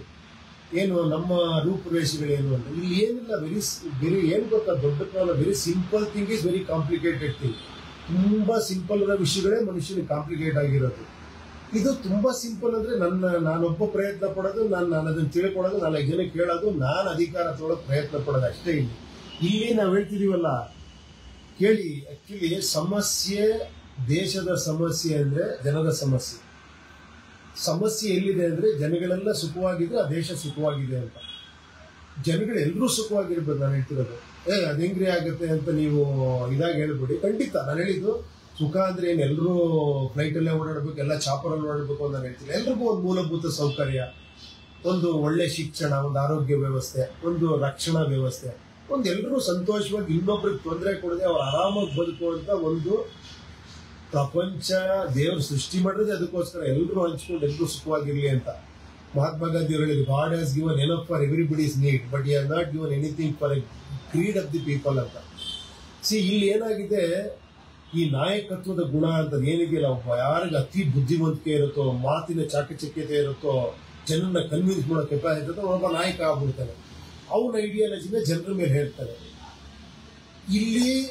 [SPEAKER 2] ಏನು ನಮ್ಮ ರೂಪುರೇಷೆಗಳೇನು ಅಂತ. ಇಲ್ಲಿ ಏನಿಲ್ಲ ವೆರಿ ವೆರಿ ಏನು ಗೊತ್ತಾ? ದೊಡ್ಡ ಕಾಲ very simple thing is very complicated thing ತುಂಬಾ ಸಿಂಪಲ್ ವಿಷಯಗಳೇ ಮನುಷ್ಯನಿಗೆ ಕಾಂಪ್ಲಿಕೇಟ್ ಆಗಿರೋದು. ಇದು ತುಂಬಾ ಸಿಂಪಲ್ ಅಂದ್ರೆ ನನ್ನ, ನಾನೊಬ್ಬ ಪ್ರಯತ್ನ ಪಡೋದು, ನಾನು ನಾನು ಅದನ್ನ ತಿಳ್ಕೊಳ್ಳೋದು ನಾಲ್ಕು ಜನ ಕೇಳೋದು, ನಾನು ಅಧಿಕಾರ ತೊಗೊಳಕ್ ಪ್ರಯತ್ನ ಪಡೋದು ಅಷ್ಟೇ ಇಲ್ಲಿ. ಇಲ್ಲಿ ನಾವು ಹೇಳ್ತಿದೀವಲ್ಲ, ಕೇಳಿ ಆಕ್ಚುಲಿ ಸಮಸ್ಯೆ ದೇಶದ ಸಮಸ್ಯೆ ಅಂದ್ರೆ ಜನರ ಸಮಸ್ಯೆ. ಸಮಸ್ಯೆ ಎಲ್ಲಿದೆ ಅಂದ್ರೆ ಜನಗಳೆಲ್ಲ ಸುಖವಾಗಿದ್ರೆ ಆ ದೇಶ ಸುಖವಾಗಿದೆ ಅಂತ. ಜನಗಳು ಎಲ್ಲರೂ ಸುಖವಾಗಿರ್ಬೋದು ನಾನು ಹೇಳ್ತಿರೋದು. ಏ, ಅದು ಹೆಂಗ್ರಿ ಆಗುತ್ತೆ ಅಂತ ನೀವು ಇದಾಗಿ ಹೇಳ್ಬಿಡಿ. ಖಂಡಿತ, ನಾನು ಹೇಳಿದ್ದು ಸುಖ ಅಂದ್ರೆ ಏನು ಎಲ್ಲರೂ ಫ್ಲೈಟ್ ಓಡಾಡಬೇಕು ಓಡಾಡ್ಬೇಕು, ಎಲ್ಲ ಚಾಪರಲ್ಲಿ ಓಡಾಡಬೇಕು ಅಂತ ನಾನು ಹೇಳ್ತೀನಿ ಎಲ್ರಿಗೂ ಒಂದು ಮೂಲಭೂತ ಸೌಕರ್ಯ, ಒಂದು ಒಳ್ಳೆ ಶಿಕ್ಷಣ, ಒಂದು ಆರೋಗ್ಯ ವ್ಯವಸ್ಥೆ, ಒಂದು ರಕ್ಷಣಾ ವ್ಯವಸ್ಥೆ. ಒಂದು ಎಲ್ಲರೂ ಸಂತೋಷವಾಗಿ ಇನ್ನೊಬ್ರಿಗೆ ತೊಂದರೆ ಕೊಡದೆ ಅವ್ರು ಆರಾಮಾಗಿ ಬದುಕುವಂತ ಒಂದು ಪ್ರಪಂಚ ದೇವರು ಸೃಷ್ಟಿ ಮಾಡಿದ್ರೆ ಅದಕ್ಕೋಸ್ಕರ ಎಲ್ಲರೂ ಹಂಚ್ಕೊಂಡು ಎಲ್ಲರೂ ಸುಖವಾಗಿರ್ಲಿ ಅಂತ. ಮಹಾತ್ಮ ಗಾಂಧಿ ಅವರು ಹೇಳಿದ್ರು God has given enough for everybody's need but you are not given anything for a greed of the people ಅಂತ. ಸಿ ಇಲ್ಲಿ ಏನಾಗಿದೆ? ಈ ನಾಯಕತ್ವದ ಗುಣ ಅಂತ ಏನಿದೆಯಲ್ಲ ಒಬ್ಬ ಯಾರಿಗೆ ಅತಿ ಬುದ್ಧಿವಂತಿಕೆ ಇರುತ್ತೋ, ಮಾತಿನ ಚಾಕಚಕ್ಯತೆ ಇರುತ್ತೋ, ಜನರನ್ನ ಕನ್ವಿನ್ಸ್ ಮಾಡೋ ಕೆಪಾಸಿಟಿ ಒಬ್ಬ ನಾಯಕ ಆಗ್ಬಿಡ್ತಾನೆ. ಅವನ ಐಡಿಯಾಲಜಿನ ಜನರ ಮೇಲೆ ಹೇಳ್ತಾರೆ. ಇಲ್ಲಿ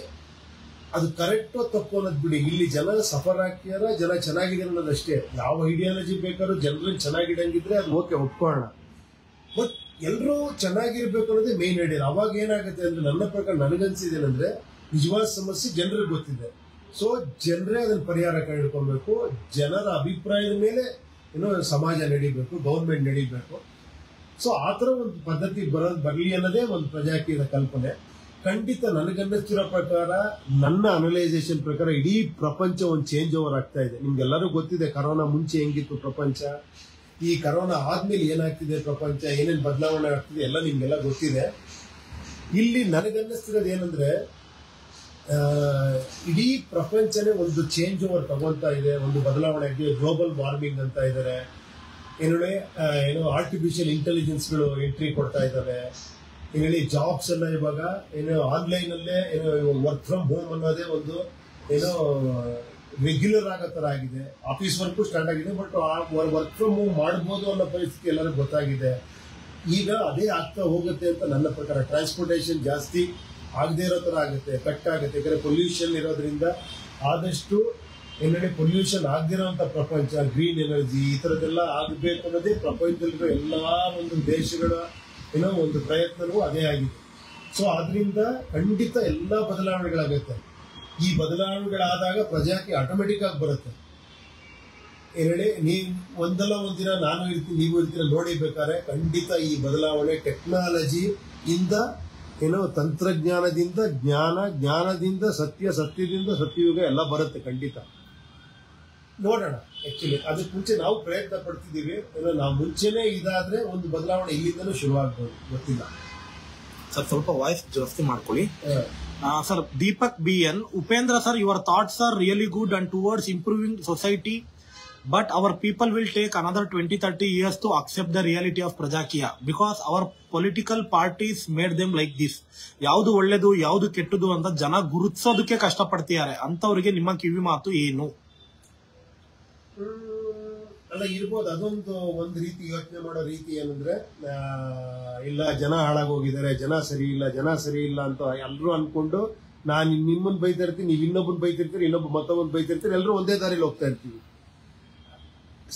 [SPEAKER 2] ಅದು ಕರೆಕ್ಟೋ ತಪ್ಪು ಅನ್ನೋದು ಬಿಡಿ. ಇಲ್ಲಿ ಜನ ಸಫರ್ ಆಗ್ತಿದಾರ ಜನ ಚೆನ್ನಾಗಿದೆ ಅನ್ನೋದಷ್ಟೇ ಯಾವ ಐಡಿಯಾಲಜಿ ಬೇಕಾದ್ರೂ ಜನರನ್ನ ಚೆನ್ನಾಗಿಡಂಗಿದ್ರೆ ಅದು ಓಕೆ ಒಪ್ಕೊಳ್ಳೋಣ. ಬಟ್ ಎಲ್ಲರೂ ಚೆನ್ನಾಗಿರ್ಬೇಕು ಅನ್ನೋದೇ ಮೇನ್ ಐಡಿಯಾ ಅವಾಗ ಏನಾಗುತ್ತೆ ಅಂದ್ರೆ ನನ್ನ ಪ್ರಕಾರ ನನಗನ್ಸಿದೇನಂದ್ರೆ ನಿಜವಾದ ಸಮಸ್ಯೆ ಜನರಿಗೆ ಗೊತ್ತಿದೆ. ಸೊ ಜನರೇ ಅದನ್ನ ಪರಿಹಾರ ಕಂಡುಕೊಳ್ಬೇಕು. ಜನರ ಅಭಿಪ್ರಾಯದ ಮೇಲೆ ಏನೋ ಸಮಾಜ ನಡೀಬೇಕು ಗೌರ್ಮೆಂಟ್ ನಡೀಬೇಕು. ಸೊ ಆ ಥರ ಒಂದು ಪದ್ಧತಿ ಬರೋದು ಬರಲಿ ಅನ್ನೋದೇ ಒಂದು ಪ್ರಜಾಕೀಯದ ಕಲ್ಪನೆ. ಖಂಡಿತ ನನಗನ್ನಿಸ್ತಿರೋ ಪ್ರಕಾರ ನನ್ನ ಅನಲೈಸೇಷನ್ ಪ್ರಕಾರ ಇಡೀ ಪ್ರಪಂಚ ಒಂದು ಚೇಂಜ್ ಓವರ್ ಆಗ್ತಾ ಇದೆ. ನಿಮ್ಗೆಲ್ಲರೂ ಗೊತ್ತಿದೆ, ಕರೋನಾ ಮುಂಚೆ ಹೆಂಗಿತ್ತು ಪ್ರಪಂಚ? ಈ ಕರೋನಾ ಆದ್ಮೇಲೆ ಏನಾಗ್ತಿದೆ ಪ್ರಪಂಚ? ಏನೇನು ಬದಲಾವಣೆ ಆಗ್ತಿದೆ? ಎಲ್ಲ ನಿಮ್ಗೆಲ್ಲ ಗೊತ್ತಿದೆ. ಇಲ್ಲಿ ನನಗನ್ನಿಸ್ತಿರೋದು ಏನಂದ್ರೆ ಇಡೀ ಪ್ರಪಂಚನೇ ಒಂದು ಚೇಂಜ್ ಓವರ್ ತಗೊಳ್ತಾ ಇದೆ, ಒಂದು ಬದಲಾವಣೆ ಆಗಿದೆ ಗ್ಲೋಬಲ್ ವಾರ್ಮಿಂಗ್ ಅಂತ ಇದ್ದಾರೆ ಏನು ಏನೋ ಆರ್ಟಿಫಿಷಿಯಲ್ ಇಂಟೆಲಿಜೆನ್ಸ್ಗಳು ಎಂಟ್ರಿ ಕೊಡ್ತಾ ಇದ್ದಾವೆ ಹೇಳಿ ಜಾಬ್ಸ್ ಎಲ್ಲ ಇವಾಗ ಏನು ಆನ್ಲೈನ್ ಅಲ್ಲೇ ಏನು ವರ್ಕ್ ಫ್ರಮ್ ಹೋಮ್ ಅನ್ನೋದೇ ಒಂದು ಏನೋ ರೆಗ್ಯುಲರ್ ಆಗೋ ತರ ಆಗಿದೆ. ಆಫೀಸ್ ವರ್ಕು ಸ್ಟಾರ್ಟ್ ಆಗಿದೆ ಬಟ್ ವರ್ಕ್ ಫ್ರಮ್ ಹೋಮ್ ಮಾಡ್ಬೋದು ಅನ್ನೋ ಪರಿಸ್ಥಿತಿ ಎಲ್ಲರಿಗೂ ಗೊತ್ತಾಗಿದೆ. ಈಗ ಅದೇ ಆಗ್ತಾ ಹೋಗುತ್ತೆ ಅಂತ ನನ್ನ ಪ್ರಕಾರ ಟ್ರಾನ್ಸ್ಪೋರ್ಟೇಷನ್ ಜಾಸ್ತಿ ಆಗದೆ ಇರೋ ಥರ ಆಗುತ್ತೆ ಕಟ್ ಆಗುತ್ತೆ. ಯಾಕಂದರೆ ಪೊಲ್ಯೂಷನ್ ಇರೋದ್ರಿಂದ ಆದಷ್ಟು ಏನೇಳಿ ಪೊಲ್ಯೂಷನ್ ಆಗದಿರೋಂಥ ಪ್ರಪಂಚ ಗ್ರೀನ್ ಎನರ್ಜಿ ಈ ಥರದ್ದೆಲ್ಲ ಆಗಬೇಕು ಅನ್ನೋದೇ ಪ್ರಪಂಚದಲ್ಲಿರೋ ಎಲ್ಲ ಒಂದು ದೇಶಗಳ ಏನೋ ಒಂದು ಪ್ರಯತ್ನವೂ ಅದೇ ಆಗಿದೆ. ಸೊ ಆದ್ರಿಂದ ಖಂಡಿತ ಎಲ್ಲ ಬದಲಾವಣೆಗಳಾಗುತ್ತೆ. ಈ ಬದಲಾವಣೆಗಳಾದಾಗ ಪ್ರಜಾಕಿ ಆಟೋಮೆಟಿಕ್ ಆಗಿ ಬರುತ್ತೆ. ಎರಡೇ, ನೀವು ಒಂದಲ್ಲ ಒಂದಿನ ನಾನು ಇರ್ತೀನಿ ನೀವು ಇರ್ತೀರ ನೋಡಿ ಬೇಕಾದ್ರೆ ಖಂಡಿತ ಈ ಬದಲಾವಣೆ ಟೆಕ್ನಾಲಜಿ ಇಂದ ಏನೋ ತಂತ್ರಜ್ಞಾನದಿಂದ ಜ್ಞಾನ, ಜ್ಞಾನದಿಂದ ಸತ್ಯ, ಸತ್ಯದಿಂದ ಸತ್ಯಯುಗ ಎಲ್ಲ ಬರುತ್ತೆ ಖಂಡಿತ. ನೋಡೋಣ ಆಕ್ಚುಲಿ ಅದಕ್ಕೆ ಮುಂಚೆ ನಾವು ಪ್ರಯತ್ನ ಪಡ್ತಿದ್ದೀವಿ ಏನೋ ನಾವು ಮುಂಚೆನೆ ಇದಾದ್ರೆ ಒಂದು ಬದಲಾವಣೆ ಇಲ್ಲಿಂದನೂ ಶುರುವಾಗ್ಬೋದು. ಗೊತ್ತಿಲ್ಲ.
[SPEAKER 1] ಸರ್ ಸ್ವಲ್ಪ ವಾಯ್ಸ್ ಜಾಸ್ತಿ ಮಾಡ್ಕೊಳ್ಳಿ. Sir Deepak B N Upendra sir your thoughts are really good and towards improving society but our people will take another twenty thirty years to accept the reality of Prajakeeya because our political parties made them like this ಯಾವುದು ಒಳ್ಳೇದು ಯಾವುದು ಕೆಟ್ಟದು ಅಂತ ಜನ ಗುರುತಿಸೋದಕ್ಕೆ ಕಷ್ಟಪಡ್ತಿದ್ದಾರೆ. ಅಂತವರಿಗೆ ನಿಮ್ಮ ಕಿವಿ ಮಾತು ಏನು?
[SPEAKER 2] ಅಲ್ಲ, ಇರ್ಬೋದು. ಅದೊಂದು ಒಂದು ರೀತಿ ಯೋಚನೆ ಮಾಡೋ ರೀತಿ ಏನಂದ್ರೆ ಇಲ್ಲ, ಜನ ಹಾಳಾಗೋಗಿದ್ದಾರೆ, ಜನ ಸರಿ ಇಲ್ಲ, ಜನ ಸರಿ ಇಲ್ಲ ಅಂತ ಎಲ್ಲರೂ ಅನ್ಕೊಂಡು, ನಾನು ನಿಮ್ಮನ್ನ ಬೈತಾ ಇರ್ತೀನಿ, ನೀವು ಇನ್ನೊಬ್ಬನ್ ಬೈತಿರ್ತೀರಿ ಇನ್ನೊಬ್ಬ ಮತ್ತೊಬ್ಬನ್ ಬೈತಿರ್ತೀರಿ ಎಲ್ಲರೂ ಒಂದೇ ದಾರಿಲಿ ಹೋಗ್ತಾ ಇರ್ತೀವಿ.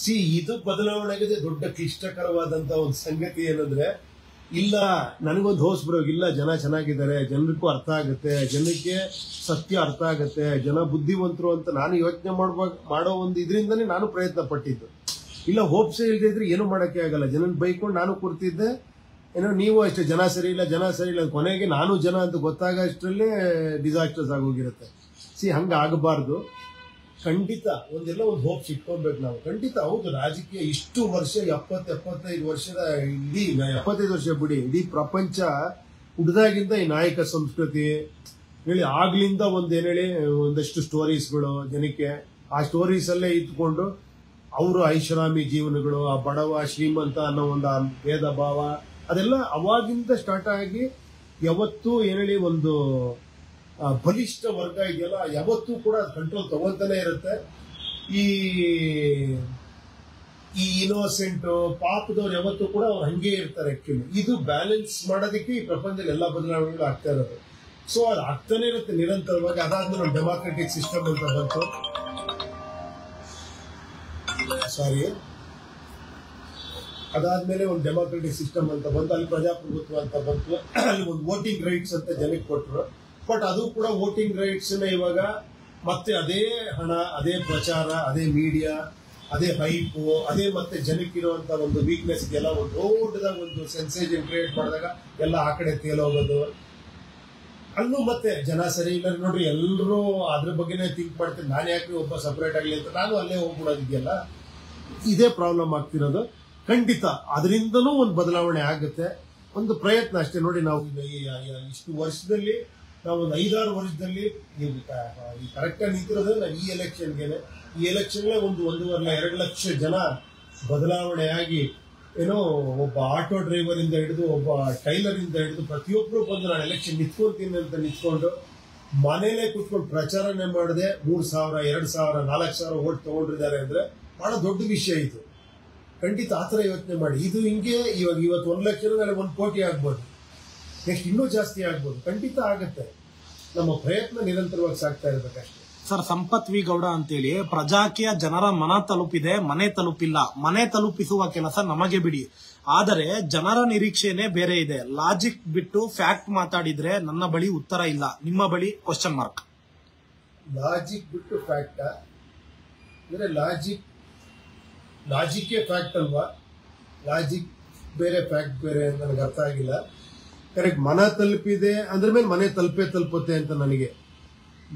[SPEAKER 2] ಸಿ ಇದು ಬದಲಾವಣೆಗೆ ದೊಡ್ಡ ಕ್ಲಿಷ್ಟಕರವಾದಂತ ಒಂದು ಸಂಗತಿ ಏನಂದ್ರೆ ಇಲ್ಲ, ನನಗೊಂದು ಹೋಸ್ ಬರೋ ಇಲ್ಲ, ಜನ ಚೆನ್ನಾಗಿದ್ದಾರೆ, ಜನರಿಗೂ ಅರ್ಥ ಆಗುತ್ತೆ, ಜನಕ್ಕೆ ಸತ್ಯ ಅರ್ಥ ಆಗುತ್ತೆ, ಜನ ಬುದ್ಧಿವಂತರು ಅಂತ ನಾನು ಯೋಚನೆ ಮಾಡ್ಬೇಕು ಮಾಡೋ ಒಂದು ಇದರಿಂದನೇ ನಾನು ಪ್ರಯತ್ನ ಪಟ್ಟಿದ್ದು. ಇಲ್ಲ ಹೋಪ್ಸೇ ಇಲ್ಲದೆ ಇದ್ರೆ ಏನು ಮಾಡೋಕ್ಕೆ ಆಗಲ್ಲ. ಜನನ ಬೈಕೊಂಡು ನಾನು ಕೊಡ್ತಿದ್ದೆ. ಏನೋ ನೀವು ಅಷ್ಟೇ, ಜನ ಸರಿ ಇಲ್ಲ, ಜನ ಸರಿ ಇಲ್ಲ. ಕೊನೆಗೆ ನಾನು ಜನ ಅಂತ ಗೊತ್ತಾಗೋ ಅಷ್ಟರಲ್ಲೇ ಡಿಸಾಸ್ಟರ್ಸ್ ಆಗೋಗಿರುತ್ತೆ. ಸಿ ಹಂಗೆ ಆಗಬಾರ್ದು ಖಂಡಿತ ಒಂದೆಲ್ಲ ಒಂದು ಹೋಪ್ಸ್ ಇಟ್ಕೊಬೇಕು ನಾವು. ಖಂಡಿತ ಹೌದು, ರಾಜಕೀಯ ಇಷ್ಟು ವರ್ಷ, ಎಪ್ಪತ್ತು, ಎಪ್ಪತ್ತೈದು ವರ್ಷದ ಇಡೀ ಎಪ್ಪತ್ತೈದು ವರ್ಷ ಬಿಡಿ, ಇಡೀ ಪ್ರಪಂಚ ಹುಡ್ದಾಗಿಂದ ಈ ನಾಯಕ ಸಂಸ್ಕೃತಿ. ಹೇಳಿ, ಆಗ್ಲಿಂದ ಹೇಳಿ, ಒಂದಷ್ಟು ಸ್ಟೋರೀಸ್ಗಳು ಜನಕ್ಕೆ. ಆ ಸ್ಟೋರೀಸ್ ಅಲ್ಲೇ ಇದ್ಕೊಂಡು ಅವರು ಐಷಾರಾಮಿ ಜೀವನಗಳು, ಆ ಬಡವ ಶ್ರೀಮಂತ ಅನ್ನೋ ಒಂದು ಭೇದ ಭಾವ, ಅದೆಲ್ಲ ಅವಾಗಿಂದ ಸ್ಟಾರ್ಟ್ ಆಗಿ ಯಾವತ್ತೂ ಏನೇಳಿ ಒಂದು ಬಲಿಷ್ಠ ವರ್ಗ ಇದೆಯಲ್ಲ, ಯಾವತ್ತೂ ಕೂಡ ಕಂಟ್ರೋಲ್ ತಗೊಳ್ತಾನೆ ಇರುತ್ತೆ. ಈ ಈ ಇನೋಸೆಂಟ್ ಪಾಪದವ್ರು ಯಾವತ್ತೂ ಕೂಡ ಅವ್ರು ಹಂಗೆ ಇರ್ತಾರೆ ಆಕ್ಚುಲಿ ಇದು ಬ್ಯಾಲೆನ್ಸ್ ಮಾಡೋದಕ್ಕೆ ಈ ಪ್ರಪಂಚದಲ್ಲಿ ಎಲ್ಲ ಬದಲಾವಣೆಗಳು ಆಗ್ತಾ ಇರೋದು. ಸೊ ಅದು ಆಗ್ತಾನೆ ಇರುತ್ತೆ ನಿರಂತರವಾಗಿ. ಅದಾದ್ಮೇಲೆ ಡೆಮಾಕ್ರೆಟಿಕ್ ಸಿಸ್ಟಮ್ ಅಂತ ಬಂತು. ಸಾರಿ ಅದಾದ್ಮೇಲೆ ಒಂದು ಡೆಮಾಕ್ರೆಟಿಕ್ ಸಿಸ್ಟಮ್ ಅಂತ ಬಂತು. ಅಲ್ಲಿ ಪ್ರಜಾಪ್ರಭುತ್ವ ಅಂತ ಬಂತು. ಅಲ್ಲಿ ಒಂದು ವೋಟಿಂಗ್ ರೈಟ್ಸ್ ಅಂತ ಜನಕ್ಕೆ ಕೊಟ್ಟರು. ಬಟ್ ಅದು ಕೂಡ ವೋಟಿಂಗ್ ರೈಟ್ಸ್ ಇವಾಗ ಮತ್ತೆ ಅದೇ ಹಣ, ಅದೇ ಪ್ರಚಾರ, ಅದೇ ಮೀಡಿಯಾ, ಅದೇ ಹೈಪು ಅದೇ ಮತ್ತೆ ಜನಕ್ಕಿರುವಂತ ಒಂದು ವೀಕ್ನೆಸ್ ಎಲ್ಲ ಒಂದು ದೊಡ್ಡದಾಗ ಒಂದು ಸೆನ್ಸೇಷನ್ ಕ್ರಿಯೇಟ್ ಮಾಡಿದಾಗ ಎಲ್ಲ ಆ ಕಡೆ ತೇಲೋಗೋದು ಅಲ್ಲೂ ಮತ್ತೆ ಜನ ಸರಿ ಇಲ್ಲ. ನೋಡ್ರಿ ಎಲ್ಲರೂ ಅದ್ರ ಬಗ್ಗೆನೇ ಥಿಂಕ್ ಮಾಡ್ತೀನಿ ನಾನು ಯಾಕೆ ಒಬ್ಬ ಸಪ್ರೇಟ್ ಆಗಲಿ ಅಂತ? ನಾನು ಅಲ್ಲೇ ಹೋಗ್ಬಿಡೋದಿದೆಯಲ್ಲ. ಇದೇ ಪ್ರಾಬ್ಲಮ್ ಆಗ್ತಿರೋದು. ಖಂಡಿತ ಅದರಿಂದಲೂ ಒಂದು ಬದಲಾವಣೆ ಆಗುತ್ತೆ. ಒಂದು ಪ್ರಯತ್ನ ಅಷ್ಟೇ. ನೋಡಿ, ನಾವು ಇಷ್ಟು ವರ್ಷದಲ್ಲಿ ನಾವು ಒಂದು ಐದಾರು ವರ್ಷದಲ್ಲಿ ಕರೆಕ್ಟ್ ಆಗಿ ನಿಂತಿರೋದು ನಾವು ಈ ಎಲೆಕ್ಷನ್ಗೆ ಈ ಎಲೆಕ್ಷನ್ ಒಂದು ಒಂದೂವರೆ ಎರಡು ಲಕ್ಷ ಜನ ಬದಲಾವಣೆ ಆಗಿ ಏನೋ ಒಬ್ಬ ಆಟೋ ಡ್ರೈವರ್ ಇಂದ ಹಿಡಿದು ಒಬ್ಬ ಟೈಲರ್ ಇಂದ ಹಿಡಿದು ಪ್ರತಿಯೊಬ್ಬರು ಬಂದು ನಾನು ಎಲೆಕ್ಷನ್ ನಿಂತ್ಕೊಳ್ತೀನಿ ಅಂತ ನಿಂತ್ಕೊಂಡು ಮನೇಲೆ ಕುತ್ಕೊಂಡು ಪ್ರಚಾರನೆ ಮಾಡಿದೆ, ಮೂರು ಸಾವಿರ, ಎರಡು ಸಾವಿರ, ನಾಲ್ಕು ಸಾವಿರ ಓಟ್ ತಗೊಂಡಿದ್ದಾರೆ ಅಂದ್ರೆ ಬಹಳ ದೊಡ್ಡ ವಿಷಯ ಇದು. ಖಂಡಿತ ಆತರ ಯೋಚನೆ ಮಾಡಿ. ಇದು ಹಿಂಗೆ ಇವಾಗ ಇವತ್ತು ಒಂದು ಲಕ್ಷ ಒಂದ್ ಕೋಟಿ ಆಗ್ಬೋದು. ನೆಕ್ಸ್ಟ್ ಇನ್ನೂ ಜಾಸ್ತಿ ಆಗ್ಬೋದು. ಖಂಡಿತ ಆಗುತ್ತೆ. ನಮ್ಮ ಪ್ರಯತ್ನ ನಿರಂತರವಾಗಿ ಸಾಗ್ತಾ ಇರ್ಬೇಕಷ್ಟೇ
[SPEAKER 1] ಸರ್ ಸಂಪತ್ ವಿ ಗೌಡ ಅಂತೇಳಿ ಪ್ರಜಾಕೀಯ ಜನರ ಮನ ತಲುಪಿದೆ ಮನೆ ತಲುಪಿಲ್ಲ. ಮನೆ ತಲುಪಿಸುವ ಕೆಲಸ ನಮಗೆ ಬಿಡಿ. ಆದರೆ ಜನರ ನಿರೀಕ್ಷೆನೆ ಬೇರೆ ಇದೆ. ಲಾಜಿಕ್ ಬಿಟ್ಟು ಫ್ಯಾಕ್ಟ್ ಮಾತಾಡಿದ್ರೆ ನನ್ನ ಬಳಿ ಉತ್ತರ ಇಲ್ಲ. ನಿಮ್ಮ ಬಳಿ ಕ್ವಶನ್ ಮಾರ್ಕ್
[SPEAKER 2] ಲಾಜಿಕ್ ಬಿಟ್ಟು ಫ್ಯಾಕ್ಟ್? ಅಂದ್ರೆ ಲಾಜಿಕ್ ಲಾಜಿಕ್ಕೇ ಫ್ಯಾಕ್ಟ್ ಅಲ್ವಾ? ಲಾಜಿಕ್ ಬೇರೆ ಫ್ಯಾಕ್ಟ್ ಬೇರೆ ನನಗೆ ಅರ್ಥ ಆಗಿಲ್ಲ. ಕರೆಕ್ಟ್, ಮನ ತಲುಪಿದೆ ಅಂದ್ರೆ ಮೇಲೆ ಮನೆ ತಲುಪೇ ತಲುಪುತ್ತೆ ಅಂತ ನನಗೆ.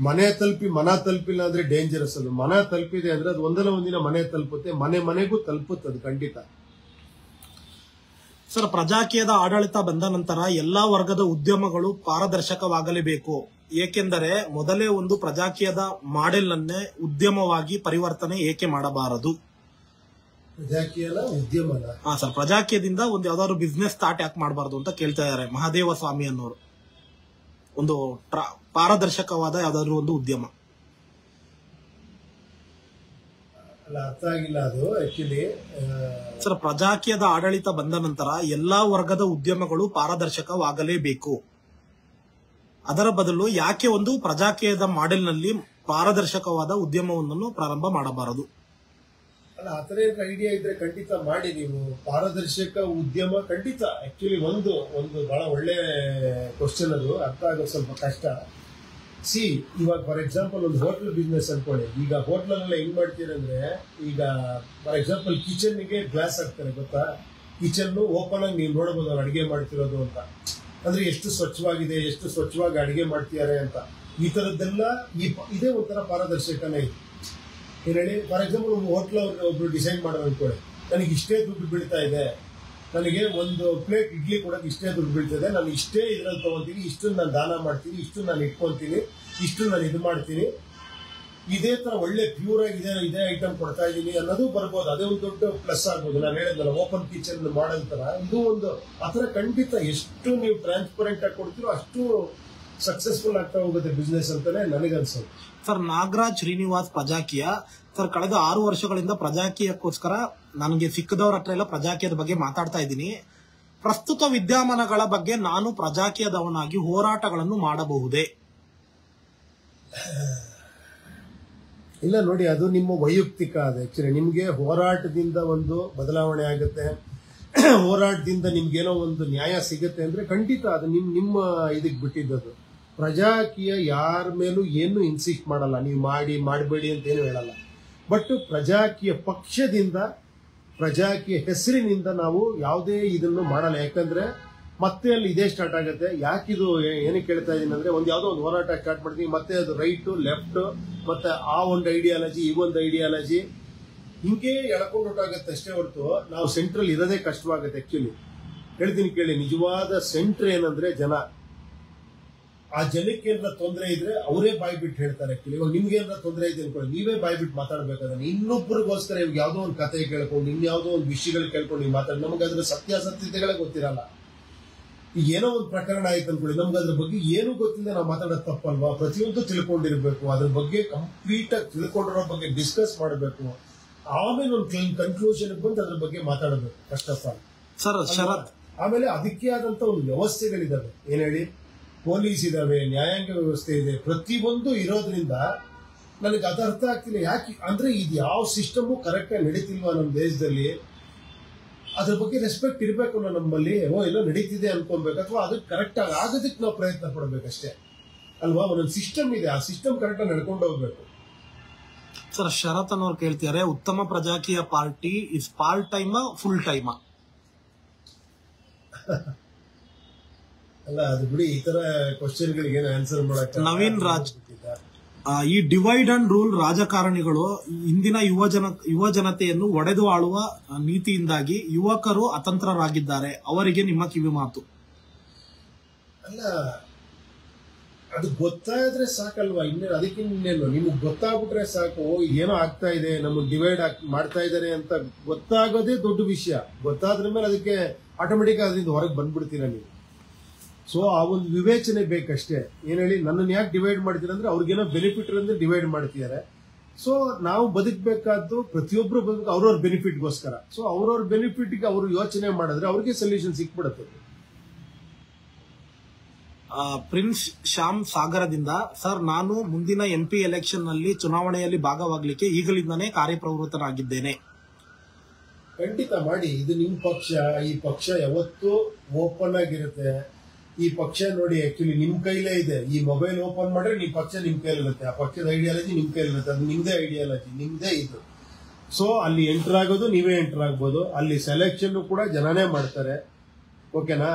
[SPEAKER 2] ಮನೆ ತಲುಪಿ, ಮನ ತಲುಪಿಲ್ಲ ಅಂದ್ರೆ ಡೇಂಜರಸ್ ಅದು. ಮನ ತಲುಪಿದೆ ಅಂದ್ರೆ ಅದು ಒಂದಲ್ಲ ಒಂದಿನ ಮನೆ ತಲುಪುತ್ತೆ, ಮನೆ ಮನೆಗೂ ತಲುಪುತ್ತೆ ಅದು ಖಂಡಿತ.
[SPEAKER 1] ಸರ್, ಪ್ರಜಾಕೀಯದ ಆಡಳಿತ ಬಂದ ನಂತರ ಎಲ್ಲಾ ವರ್ಗದ ಉದ್ಯಮಗಳು ಪಾರದರ್ಶಕವಾಗಲೇಬೇಕು. ಏಕೆಂದರೆ ಮೊದಲೇ ಒಂದು ಪ್ರಜಾಕೀಯದ ಮಾಡೆಲ್ ಅನ್ನೇ ಉದ್ಯಮವಾಗಿ ಪರಿವರ್ತನೆ ಏಕೆ ಮಾಡಬಾರದು?
[SPEAKER 2] ಪ್ರಜಾಕೀಯನ ಉದ್ಯಮನ.
[SPEAKER 1] ಹಾ ಸರ್ ಪ್ರಜಾಕೀಯದಿಂದ ಒಂದು ಯಾವ್ದಾದ್ರು ಬಿಸ್ನೆಸ್ ಸ್ಟಾರ್ಟ್ ಯಾಕೆ ಮಾಡಬಾರ್ದು ಅಂತ ಕೇಳ್ತಾ ಇದ್ದಾರೆ ಮಹಾದೇವ ಸ್ವಾಮಿ ಅನ್ನೋರು. ಒಂದು ಪಾರದರ್ಶಕವಾದ ಯಾವ್ದಾದ್ರು ಒಂದು ಉದ್ಯಮ.
[SPEAKER 2] ಅಲ್ಲ ಅರ್ಥ ಆಗಿಲ್ಲ ಅದು ಆಕ್ಚುಲಿ
[SPEAKER 1] ಸರ್ ಪ್ರಜಾಕೀಯದ ಆಡಳಿತ ಬಂದ ನಂತರ ಎಲ್ಲಾ ವರ್ಗದ ಉದ್ಯಮಗಳು ಪಾರದರ್ಶಕವಾಗಲೇಬೇಕು. ಅದರ ಬದಲು ಯಾಕೆ ಒಂದು ಪ್ರಜಾಕೀಯದ ಮಾಡೆಲ್ನಲ್ಲಿ ಪಾರದರ್ಶಕವಾದ ಉದ್ಯಮವನ್ನು ಪ್ರಾರಂಭ ಮಾಡಬಾರದು?
[SPEAKER 2] ಅಲ್ಲ, ಆ ಥರ ಏನಾದ್ರು ಐಡಿಯಾ ಇದ್ರೆ ಖಂಡಿತ ಮಾಡಿ ನೀವು. ಪಾರದರ್ಶಕ ಉದ್ಯಮ ಖಂಡಿತ. ಆಕ್ಚುಲಿ ಒಂದು ಒಂದು ಬಹಳ ಒಳ್ಳೆ ಕ್ವಶನ್ ಅದು. ಅರ್ಥ ಆಗೋದು ಸ್ವಲ್ಪ ಕಷ್ಟ. ಸಿ ಇವಾಗ ಫಾರ್ ಎಕ್ಸಾಂಪಲ್ ಒಂದು ಹೋಟ್ಲ್ ಬಿಸ್ನೆಸ್ ಅನ್ಕೊಳ್ಳಿ. ಈಗ ಹೋಟ್ಲಲ್ಲೆಲ್ಲ ಹೆಂಗ್ ಮಾಡ್ತೀರಂದ್ರೆ, ಈಗ ಫಾರ್ ಎಕ್ಸಾಂಪಲ್ ಕಿಚನ್ಗೆ ಗ್ಲಾಸ್ ಹಾಕ್ತಾರೆ, ಗೊತ್ತಾ? ಕಿಚನ್ ಓಪನ್ ಆಗಿ ನೀವು ನೋಡಬಹುದು ಅವ್ರು ಅಡಿಗೆ ಮಾಡ್ತಿರೋದು ಅಂತ. ಅಂದ್ರೆ ಎಷ್ಟು ಸ್ವಚ್ಛವಾಗಿದೆ, ಎಷ್ಟು ಸ್ವಚ್ಛವಾಗಿ ಅಡಿಗೆ ಮಾಡ್ತಿದ್ದಾರೆ ಅಂತ. ಈ ತರದ್ದೆಲ್ಲ ಈ ಇದೇ ಒಂಥರ ಪಾರದರ್ಶಕನೇ ಇದೆ. ಹೇಳಿ ಫಾರ್ ಎಕ್ಸಾಂಪಲ್ ಒಂದು ಹೋಟ್ಲ್ ಒಬ್ರು ಡಿಸೈನ್ ಮಾಡೋದು ಅನ್ಕೊಳ್ಳಿ ನನಗೆ ಇಷ್ಟೇ ದುಡ್ಡು ಬೀಳ್ತಾ ಇದೆ. ನನಗೆ ಒಂದು ಪ್ಲೇಟ್ ಇಡ್ಲಿ ಕೊಡೋಕೆ ಇಷ್ಟೇ ದುಡ್ಡು ಬೀಳ್ತದೆ ನಾನು ಇಷ್ಟೇ ಇದ್ರಲ್ಲಿ ತಗೊಂತೀನಿ. ಇಷ್ಟು ನಾನು ದಾನ ಮಾಡ್ತೀನಿ. ಇಷ್ಟು ನಾನು ಇಟ್ಕೊತೀನಿ. ಇಷ್ಟು ನಾನು ಇದು ಮಾಡ್ತೀನಿ. ಇದೇ ತರ ಒಳ್ಳೆ ಪ್ಯೂರ್ ಆಗಿದೆ ಇದೇ ಐಟಮ್ ಕೊಡ್ತಾ ಇದ್ದೀನಿ ಅನ್ನೋದು ಬರ್ಬೋದು. ಅದೇ ಒಂದು ದೊಡ್ಡ ಪ್ಲಸ್ ಆಗ್ಬೋದು. ನಾನು ಹೇಳಿದ್ನಲ್ಲ ಓಪನ್ ಕಿಚನ್ ಮಾಡಲ್ ಥರ ಇದು ಒಂದು ಆತರ ಖಂಡಿತ ಎಷ್ಟು ನೀವು ಟ್ರಾನ್ಸ್ಪರೆಂಟ್ ಆಗಿ ಕೊಡ್ತೀರೋ ಅಷ್ಟು ಸಕ್ಸಸ್ಫುಲ್ ಆಗ್ತಾ ಹೋಗುತ್ತೆ ಬಿಸ್ನೆಸ್ ಅಂತಲೇ ನನಗನ್ಸೋದು
[SPEAKER 1] ಸರ್ ನಾಗರಾಜ್ ಶ್ರೀನಿವಾಸ್ ಪ್ರಜಾಕೀಯ. ಸರ್, ಕಳೆದ ಆರು ವರ್ಷಗಳಿಂದ ಪ್ರಜಾಕೀಯಕ್ಕೋಸ್ಕರ ನನಗೆ ಸಿಕ್ಕದವ್ರ ಹತ್ರ ಎಲ್ಲ ಪ್ರಜಾಕೀಯದ ಬಗ್ಗೆ ಮಾತಾಡ್ತಾ ಇದ್ದೀನಿ. ಪ್ರಸ್ತುತ ವಿದ್ಯಮಾನಗಳ ಬಗ್ಗೆ ನಾನು ಪ್ರಜಾಕೀಯದವನಾಗಿ ಹೋರಾಟಗಳನ್ನು ಮಾಡಬಹುದೇ?
[SPEAKER 2] ಇಲ್ಲ ನೋಡಿ, ಅದು ನಿಮ್ಮ ವೈಯಕ್ತಿಕ ಅದು. ಆಕ್ಚುಲಿ ನಿಮಗೆ ಹೋರಾಟದಿಂದ ಒಂದು ಬದಲಾವಣೆ ಆಗುತ್ತೆ. ಹೋರಾಟದಿಂದ ನಿಮ್ಗೇನೋ ಒಂದು ನ್ಯಾಯ ಸಿಗುತ್ತೆ ಅಂದ್ರೆ ಖಂಡಿತ ಅದು ನಿಮ್ ನಿಮ್ಮ ಇದಕ್ಕೆ ಬಿಟ್ಟಿದ್ದದು ಪ್ರಜಾಕೀಯ ಯಾರ ಮೇಲೂ ಏನು ಇನ್ಸಿಸ್ಟ್ ಮಾಡಲ್ಲ. ನೀವು ಮಾಡಿ, ಮಾಡಬೇಡಿ ಅಂತ ಏನು ಹೇಳಲ್ಲ. ಬಟ್ ಪ್ರಜಾಕೀಯ ಪಕ್ಷದಿಂದ, ಪ್ರಜಾಕೀಯ ಹೆಸರಿನಿಂದ ನಾವು ಯಾವುದೇ ಇದನ್ನು ಮಾಡಲ್ಲ. ಯಾಕಂದ್ರೆ ಮತ್ತೆ ಅಲ್ಲಿ ಇದೇ ಸ್ಟಾರ್ಟ್ ಆಗುತ್ತೆ. ಯಾಕಿದು ಏನು ಕೇಳ್ತಾ ಇದ್ದೀನಿ ಅಂದ್ರೆ ಒಂದು ಯಾವುದೋ ಒಂದು ಹೋರಾಟ ಸ್ಟಾರ್ಟ್ ಮಾಡ್ತೀವಿ ಮತ್ತೆ ಅದು ರೈಟ್ ಲೆಫ್ಟ್ ಮತ್ತೆ ಆ ಒಂದು ಐಡಿಯಾಲಜಿ ಈ ಒಂದು ಐಡಿಯಾಲಜಿ ಹಿಂಗೆ ಎಳ್ಕೊಂಡು ಅಷ್ಟೇ ಹೊರತು ನಾವು ಸೆಂಟ್ರಲ್ ಇರೋದೇ ಕಷ್ಟವಾಗುತ್ತೆ ಆಕ್ಚುಲಿ ಹೇಳ್ತೀನಿ ಕೇಳಿ, ನಿಜವಾದ ಸೆಂಟ್ರ್ ಏನಂದ್ರೆ ಜನ. ಆ ಜನಕ್ಕೆ ಏನಾರ ತೊಂದರೆ ಇದ್ರೆ ಅವರೇ ಬಾಯ್ ಬಿಟ್ಟು ಹೇಳ್ತಾರೆ. ಇವಾಗ ನಿಮ್ಗೆ ಏನಾರ ತೊಂದರೆ ಇದೆ ಅನ್ಕೊಳ್ಳಿ. ನೀವೇ ಬಾಯ್ ಬಿಟ್ಟು ಮಾತಾಡ್ಬೇಕಾದ್ರೆ ಇನ್ನೊಬ್ಬರಿಗೋಸ್ಕರ ಇವಾಗ ಯಾವ್ದೋ ಒಂದು ಕತೆ ಕೇಳ್ಕೊಂಡು ಇನ್ಯಾವುದೋ ಒಂದು ವಿಷಯಗಳು ಕೇಳ್ಕೊಂಡು ನೀವು ಮಾತಾಡಿ ನಮ್ಗೆ ಅದ್ರ ಸತ್ಯಾಸತ್ಯತೆಗಳೇ ಗೊತ್ತಿರಲ್ಲ. ಈಗ ಏನೋ ಒಂದು ಪ್ರಕರಣ ಆಯ್ತು ಅನ್ಕೊಳ್ಳಿ. ನಮ್ಗೆ ಅದ್ರ ಬಗ್ಗೆ ಏನು ಗೊತ್ತಿಲ್ಲ ನಾವು ಮಾತಾಡೋದು ತಪ್ಪಲ್ವಾ? ಪ್ರತಿಯೊಂದು ತಿಳ್ಕೊಂಡಿರ್ಬೇಕು. ಅದ್ರ ಬಗ್ಗೆ ಕಂಪ್ಲೀಟ್ ಆಗಿ ತಿಳ್ಕೊಂಡಿರೋ ಬಗ್ಗೆ ಡಿಸ್ಕಸ್ ಮಾಡಬೇಕು. ಆಮೇಲೆ ಒಂದು ಕನ್ಕ್ಲೂಷನ್ ಬಂದು ಅದ್ರ ಬಗ್ಗೆ ಮಾತಾಡಬೇಕು. ಕಷ್ಟ ಆಫ್ ಆಲ್
[SPEAKER 1] ಸರ್ ಶರತ್.
[SPEAKER 2] ಆಮೇಲೆ ಅದಕ್ಕೆ ಆದಂತ ಒಂದು ವ್ಯವಸ್ಥೆಗಳಿದಾವೆ. ಏನ್ ಹೇಳಿ? ಪೊಲೀಸ್ ಇದಾವೆ ನ್ಯಾಯಾಂಗ ವ್ಯವಸ್ಥೆ ಇದೆ ಪ್ರತಿಯೊಂದು ಇರೋದ್ರಿಂದ ನನಗೆ ಅದು ಅರ್ಥ ಆಗ್ತಿಲ್ಲ. ಯಾಕೆ ಅಂದ್ರೆ ಇದು ಯಾವ ಸಿಸ್ಟಮು ಕರೆಕ್ಟಾಗಿ ನಡೀತಿಲ್ವಾ ನಮ್ಮ ದೇಶದಲ್ಲಿ? ಅದ್ರ ಬಗ್ಗೆ ರೆಸ್ಪೆಕ್ಟ್ ಇರಬೇಕು ನಮ್ಮಲ್ಲಿ ಓ ಎಲ್ಲ ನಡೀತಿದೆ ಅನ್ಕೊಬೇಕು ಅಥವಾ ಅದು ಕರೆಕ್ಟ್ ಆಗಿ ಆಗೋದಕ್ಕೆ ನಾವು ಪ್ರಯತ್ನ ಪಡಬೇಕಷ್ಟೇ. ಅಲ್ವಾ? ಒಂದೊಂದು ಸಿಸ್ಟಮ್ ಇದೆ ಆ ಸಿಸ್ಟಮ್ ಕರೆಕ್ಟಾಗಿ ನಡ್ಕೊಂಡು ಹೋಗ್ಬೇಕು.
[SPEAKER 1] ಸರ್ ಶರತ್ ಅನ್ನೋರು ಕೇಳ್ತಿದ್ದಾರೆ ಉತ್ತಮ Prajakeeya party is part time full time
[SPEAKER 2] ಅಲ್ಲ ಅದು ಬಿಡಿ ಈ ತರ ಕ್ವಶನ್ಗಳಿಗೆ ಏನು ಆನ್ಸರ್ ಮಾಡಕ್ಕೆ
[SPEAKER 1] ನವೀನ್ ರಾಜ್. ಈ ಡಿವೈಡ್ ಅಂಡ್ ರೂಲ್ ರಾಜಕಾರಣಿಗಳು ಇಂದಿನ ಯುವ ಜನ ಯುವ ಜನತೆಯನ್ನು ಒಡೆದು ಆಳುವ ನೀತಿಯಿಂದಾಗಿ ಯುವಕರು ಅತಂತ್ರರಾಗಿದ್ದಾರೆ. ಅವರಿಗೆ ನಿಮ್ಮ ಕಿವಿ ಮಾತು.
[SPEAKER 2] ಅಲ್ಲ ಅದು ಗೊತ್ತಾದ್ರೆ ಸಾಕಲ್ವಾ? ಇನ್ನೇ ಅದಕ್ಕಿಂತ ಇನ್ನೇನು ನಿಮ್ಗೆ ಗೊತ್ತಾಗ್ಬಿಟ್ರೆ ಸಾಕು. ಏನೋ ಆಗ್ತಾ ಇದೆ ನಮಗೆ ಡಿವೈಡ್ ಮಾಡ್ತಾ ಇದ್ದಾರೆ ಅಂತ ಗೊತ್ತಾಗೋದೇ ದೊಡ್ಡ ವಿಷಯ. ಗೊತ್ತಾದ್ರ ಮೇಲೆ ಅದಕ್ಕೆ ಆಟೋಮೆಟಿಕ್ ಅದರಿಂದ ಹೊರಗೆ ಬಂದ್ಬಿಡ್ತೀರಾ ನೀವು? ಸೊ ಆ ಒಂದು ವಿವೇಚನೆ ಬೇಕಷ್ಟೇ. ಏನು ಹೇಳಿ ನನ್ನನ್ನು ಯಾಕೆ ಡಿವೈಡ್ ಮಾಡ್ತೀರ ಅಂದ್ರೆ ಅವ್ರಿಗೇನೋ ಬೆನಿಫಿಟ್ ಅಂದ್ರೆ ಡಿವೈಡ್ ಮಾಡ್ತಿದ್ದಾರೆ. ಸೊ ನಾವು ಬದುಕಬೇಕಾದ್ದು ಪ್ರತಿಯೊಬ್ಬರು ಬದುಕು ಅವ್ರವ್ರ ಬೆನಿಫಿಟ್ಗೋಸ್ಕರ ಸೊ ಅವ್ರವ್ರ ಬೆನಿಫಿಟ್ಗೆ ಅವರು ಯೋಚನೆ ಮಾಡಿದ್ರೆ ಅವ್ರಿಗೆ ಸೊಲ್ಯೂಷನ್ ಸಿಕ್ಬಿಡುತ್ತೆ.
[SPEAKER 1] ಪ್ರಿನ್ಸ್ ಶ್ಯಾಮ್ ಸಾಗರದಿಂದ ಸರ್ ನಾನು ಮುಂದಿನ ಎಂಪಿ ಎಲೆಕ್ಷನ್ನಲ್ಲಿ ಚುನಾವಣೆಯಲ್ಲಿ ಭಾಗವಾಗಲಿಕ್ಕೆ ಈಗಲಿಂದನೇ ಕಾರ್ಯಪ್ರವೃತ್ತನಾಗಿದ್ದೇನೆ.
[SPEAKER 2] ಖಂಡಿತ ಮಾಡಿ. ಇದು ನಿಮ್ ಪಕ್ಷ. ಈ ಪಕ್ಷ ಯಾವತ್ತೂ ಓಪನ್ ಆಗಿರುತ್ತೆ. ಈ ಪಕ್ಷ ನೋಡಿ ಆಕ್ಚುಲಿ ನಿಮ್ ಕೈಲೇ ಇದೆ. ಈ ಮೊಬೈಲ್ ಓಪನ್ ಮಾಡ್ರೆ ನಿಮ್ ಪಕ್ಷ ನಿಮ್ ಕೈಲಿರುತ್ತೆ. ಆ ಪಕ್ಷದ ಐಡಿಯಾಲಜಿ ನಿಮ್ ಕೈಲಿರುತ್ತೆ. ಅದು ನಿಮ್ದೇ ಐಡಿಯಾಲಜಿ ನಿಮ್ದೇ ಇದು. ಸೊ ಅಲ್ಲಿ ಎಂಟರ್ ಆಗೋದು, ನೀವೇ ಎಂಟರ್ ಆಗ್ಬೋದು. ಅಲ್ಲಿ ಸೆಲೆಕ್ಷನ್ ಕೂಡ ಜನನೇ ಮಾಡ್ತಾರೆ. ಓಕೆನಾ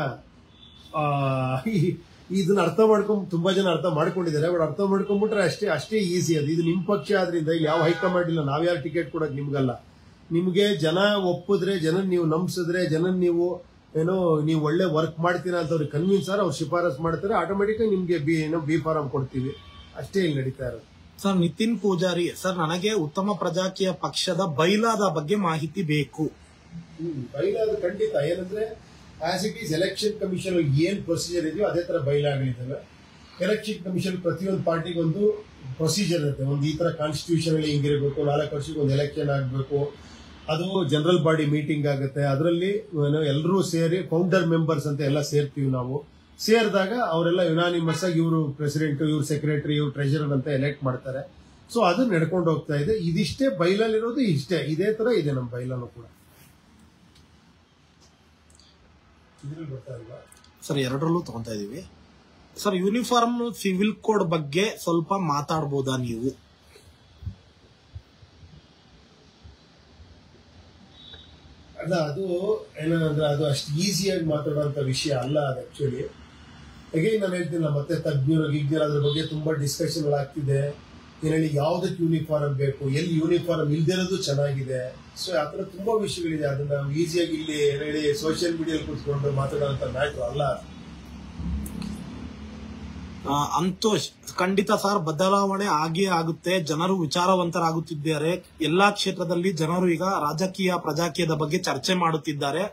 [SPEAKER 2] ಇದನ್ನ ಅರ್ಥ ಮಾಡ್ಕೊಂಡ್, ತುಂಬಾ ಜನ ಅರ್ಥ ಮಾಡ್ಕೊಂಡಿದ್ದಾರೆ. ಬಟ್ ಅರ್ಥ ಮಾಡ್ಕೊಂಡ್ಬಿಟ್ರೆ ಅಷ್ಟೇ ಅಷ್ಟೇ ಈಸಿ ಅದು. ಇದು ನಿಮ್ ಪಕ್ಷ ಆದ್ರಿಂದ ಇಲ್ಲಿ ಯಾವ ಹೈಕಮಾಂಡ್ ಇಲ್ಲ. ನಾವ್ಯಾರು ಟಿಕೆಟ್ ಕೊಡೋದು ನಿಮ್ಗಲ್ಲ. ನಿಮ್ಗೆ ಜನ ಒಪ್ಪಿದ್ರೆ ಜನ ನೀವು ನಂಬಿಸಿದ್ರೆ ಜನ ನೀವು ಏನೋ ನೀವು ಒಳ್ಳೆ ವರ್ಕ್ ಮಾಡ್ತೀರಾ ಅಂತ ಅವ್ರಿಗೆ ಕನ್ವಿನ್ಸ್ ಆದ್ರೆ ಅವ್ರು ಶಿಫಾರಸ್ ಮಾಡ್ತಾರೆ ಆಟೋಮೆಟಿಕ್ ನಿಮ್ಗೆ ಬಿ ಏನೋ ಬಿ ಫಾರಂ ಕೊಡ್ತೀವಿ. ಅಷ್ಟೇ ಇಲ್ಲಿ ನಡೀತಾ ಇರೋದು.
[SPEAKER 1] ಸರ್ ನಿತಿನ್ ಪೂಜಾರಿ ಸರ್ ನನಗೆ ಉತ್ತಮ ಪ್ರಜಾಕೀಯ ಪಕ್ಷದ ಬೈಲಾದ ಬಗ್ಗೆ ಮಾಹಿತಿ ಬೇಕು.
[SPEAKER 2] ಬೈಲಾದ ಖಂಡಿತ. ಏನಂದ್ರೆ as it is election commission ಏನ್ ಪ್ರೊಸೀಜರ್ ಇದೆಯೋ ಅದೇ ತರ ಬೈಲಾಗಳಿದ್ದಾವೆ ಎಲೆಕ್ಷನ್ ಕಮಿಷನ್ ಪ್ರತಿಯೊಂದು ಪಾರ್ಟಿಗೊಂದು ಪ್ರೊಸೀಜರ್ ಇರುತ್ತೆ. ಒಂದು ಈ ತರ ಕಾನ್ಸ್ಟಿಟ್ಯೂಷನ್ ಅಲ್ಲಿ ಹಿಂಗಿರ್ಬೇಕು ನಾಲ್ಕು ವರ್ಷಕ್ಕೆ ಒಂದು ಎಲೆಕ್ಷನ್ ಆಗಬೇಕು ಅದು ಜನರಲ್ ಬಾಡಿ ಮೀಟಿಂಗ್ ಆಗುತ್ತೆ. ಅದರಲ್ಲಿ ಎಲ್ಲರೂ ಸೇರಿ ಫೌಂಡರ್ ಮೆಂಬರ್ಸ್ ಅಂತ ಎಲ್ಲ ಸೇರ್ತೀವಿ ನಾವು. ಸೇರಿದಾಗ ಅವರೆಲ್ಲ ಯುನಾನಿಮಸ್ ಆಗಿ ಇವರು ಪ್ರೆಸಿಡೆಂಟ್ ಇವ್ರು ಸೆಕ್ರೆಟರಿ ಇವ್ರು ಟ್ರೆಜರರ್ ಅಂತ ಎಲೆಕ್ಟ್ ಮಾಡ್ತಾರೆ. ಸೊ ಅದು ನಡ್ಕೊಂಡು ಹೋಗ್ತಾ ಇದೆ. ಇದಿಷ್ಟೇ ಬೈಲಲ್ಲಿರೋದು ಇಷ್ಟೇ. ಇದೇ ತರ ಇದೆ ನಮ್ಮ ಬೈಲಲ್ಲೂ ಕೂಡ.
[SPEAKER 1] ಸರ್, ಎರಡರಲ್ಲೂ ತಗೊಂತಾ ಇದೀವಿ. ಸರ್ ಯೂನಿಫಾರ್ಮ್ ಸಿವಿಲ್ ಕೋಡ್ ಬಗ್ಗೆ ಸ್ವಲ್ಪ ಮಾತಾಡ್ಬೋದಾ ನೀವು?
[SPEAKER 2] ಅಲ್ಲ ಅದು ಏನಂದ್ರೆ ಅದು ಅಷ್ಟು ಈಸಿಯಾಗಿ ಮಾತಾಡುವಂತ ವಿಷಯ ಅಲ್ಲ ಅದು ಆ್ಯಕ್ಚುಲಿ ಅಗೇನ್ ನಾನು ಹೇಳ್ತೀನಿ ಮತ್ತೆ ತಜ್ಞರು ಗಿಜ್ಞರು ಅದ್ರ ಬಗ್ಗೆ ತುಂಬಾ ಡಿಸ್ಕಷನ್ ಆಗ್ತಿದೆ. ಯಾವುದಕ್ಕೆ ಯೂನಿಫಾರ್ಮ್ ಬೇಕು ಎಲ್ಲಿ ಯೂನಿಫಾರ್ಮ್ ಇಲ್ದಿರೋದು ಚೆನ್ನಾಗಿದೆ. ಸೊ ಆ ಥರ ತುಂಬ ವಿಷಯಗಳಿದೆ. ಅದನ್ನ ನಾವು ಈಸಿಯಾಗಿ ಇಲ್ಲಿ ಏನೇಳಿ ಸೋಷಿಯಲ್ ಮೀಡಿಯಲ್ಲಿ ಕೂತ್ಕೊಂಡು ಮಾತಾಡೋಂಥ ಮ್ಯಾಟ್ರು ಅಲ್ಲ.
[SPEAKER 1] ಆ, ಅಂತೋಷ್ ಖಂಡಿತ ಸರ್ ಬದಲಾವಣೆ ಆಗೇ ಆಗುತ್ತೆ. ಜನರು ವಿಚಾರವಂತರಾಗುತ್ತಿದ್ದಾರೆ. ಎಲ್ಲಾ ಕ್ಷೇತ್ರದಲ್ಲಿ ಜನರು ಈಗ ರಾಜಕೀಯ ಪ್ರಜಾಕೀಯದ ಬಗ್ಗೆ ಚರ್ಚೆ ಮಾಡುತ್ತಿದ್ದಾರೆ.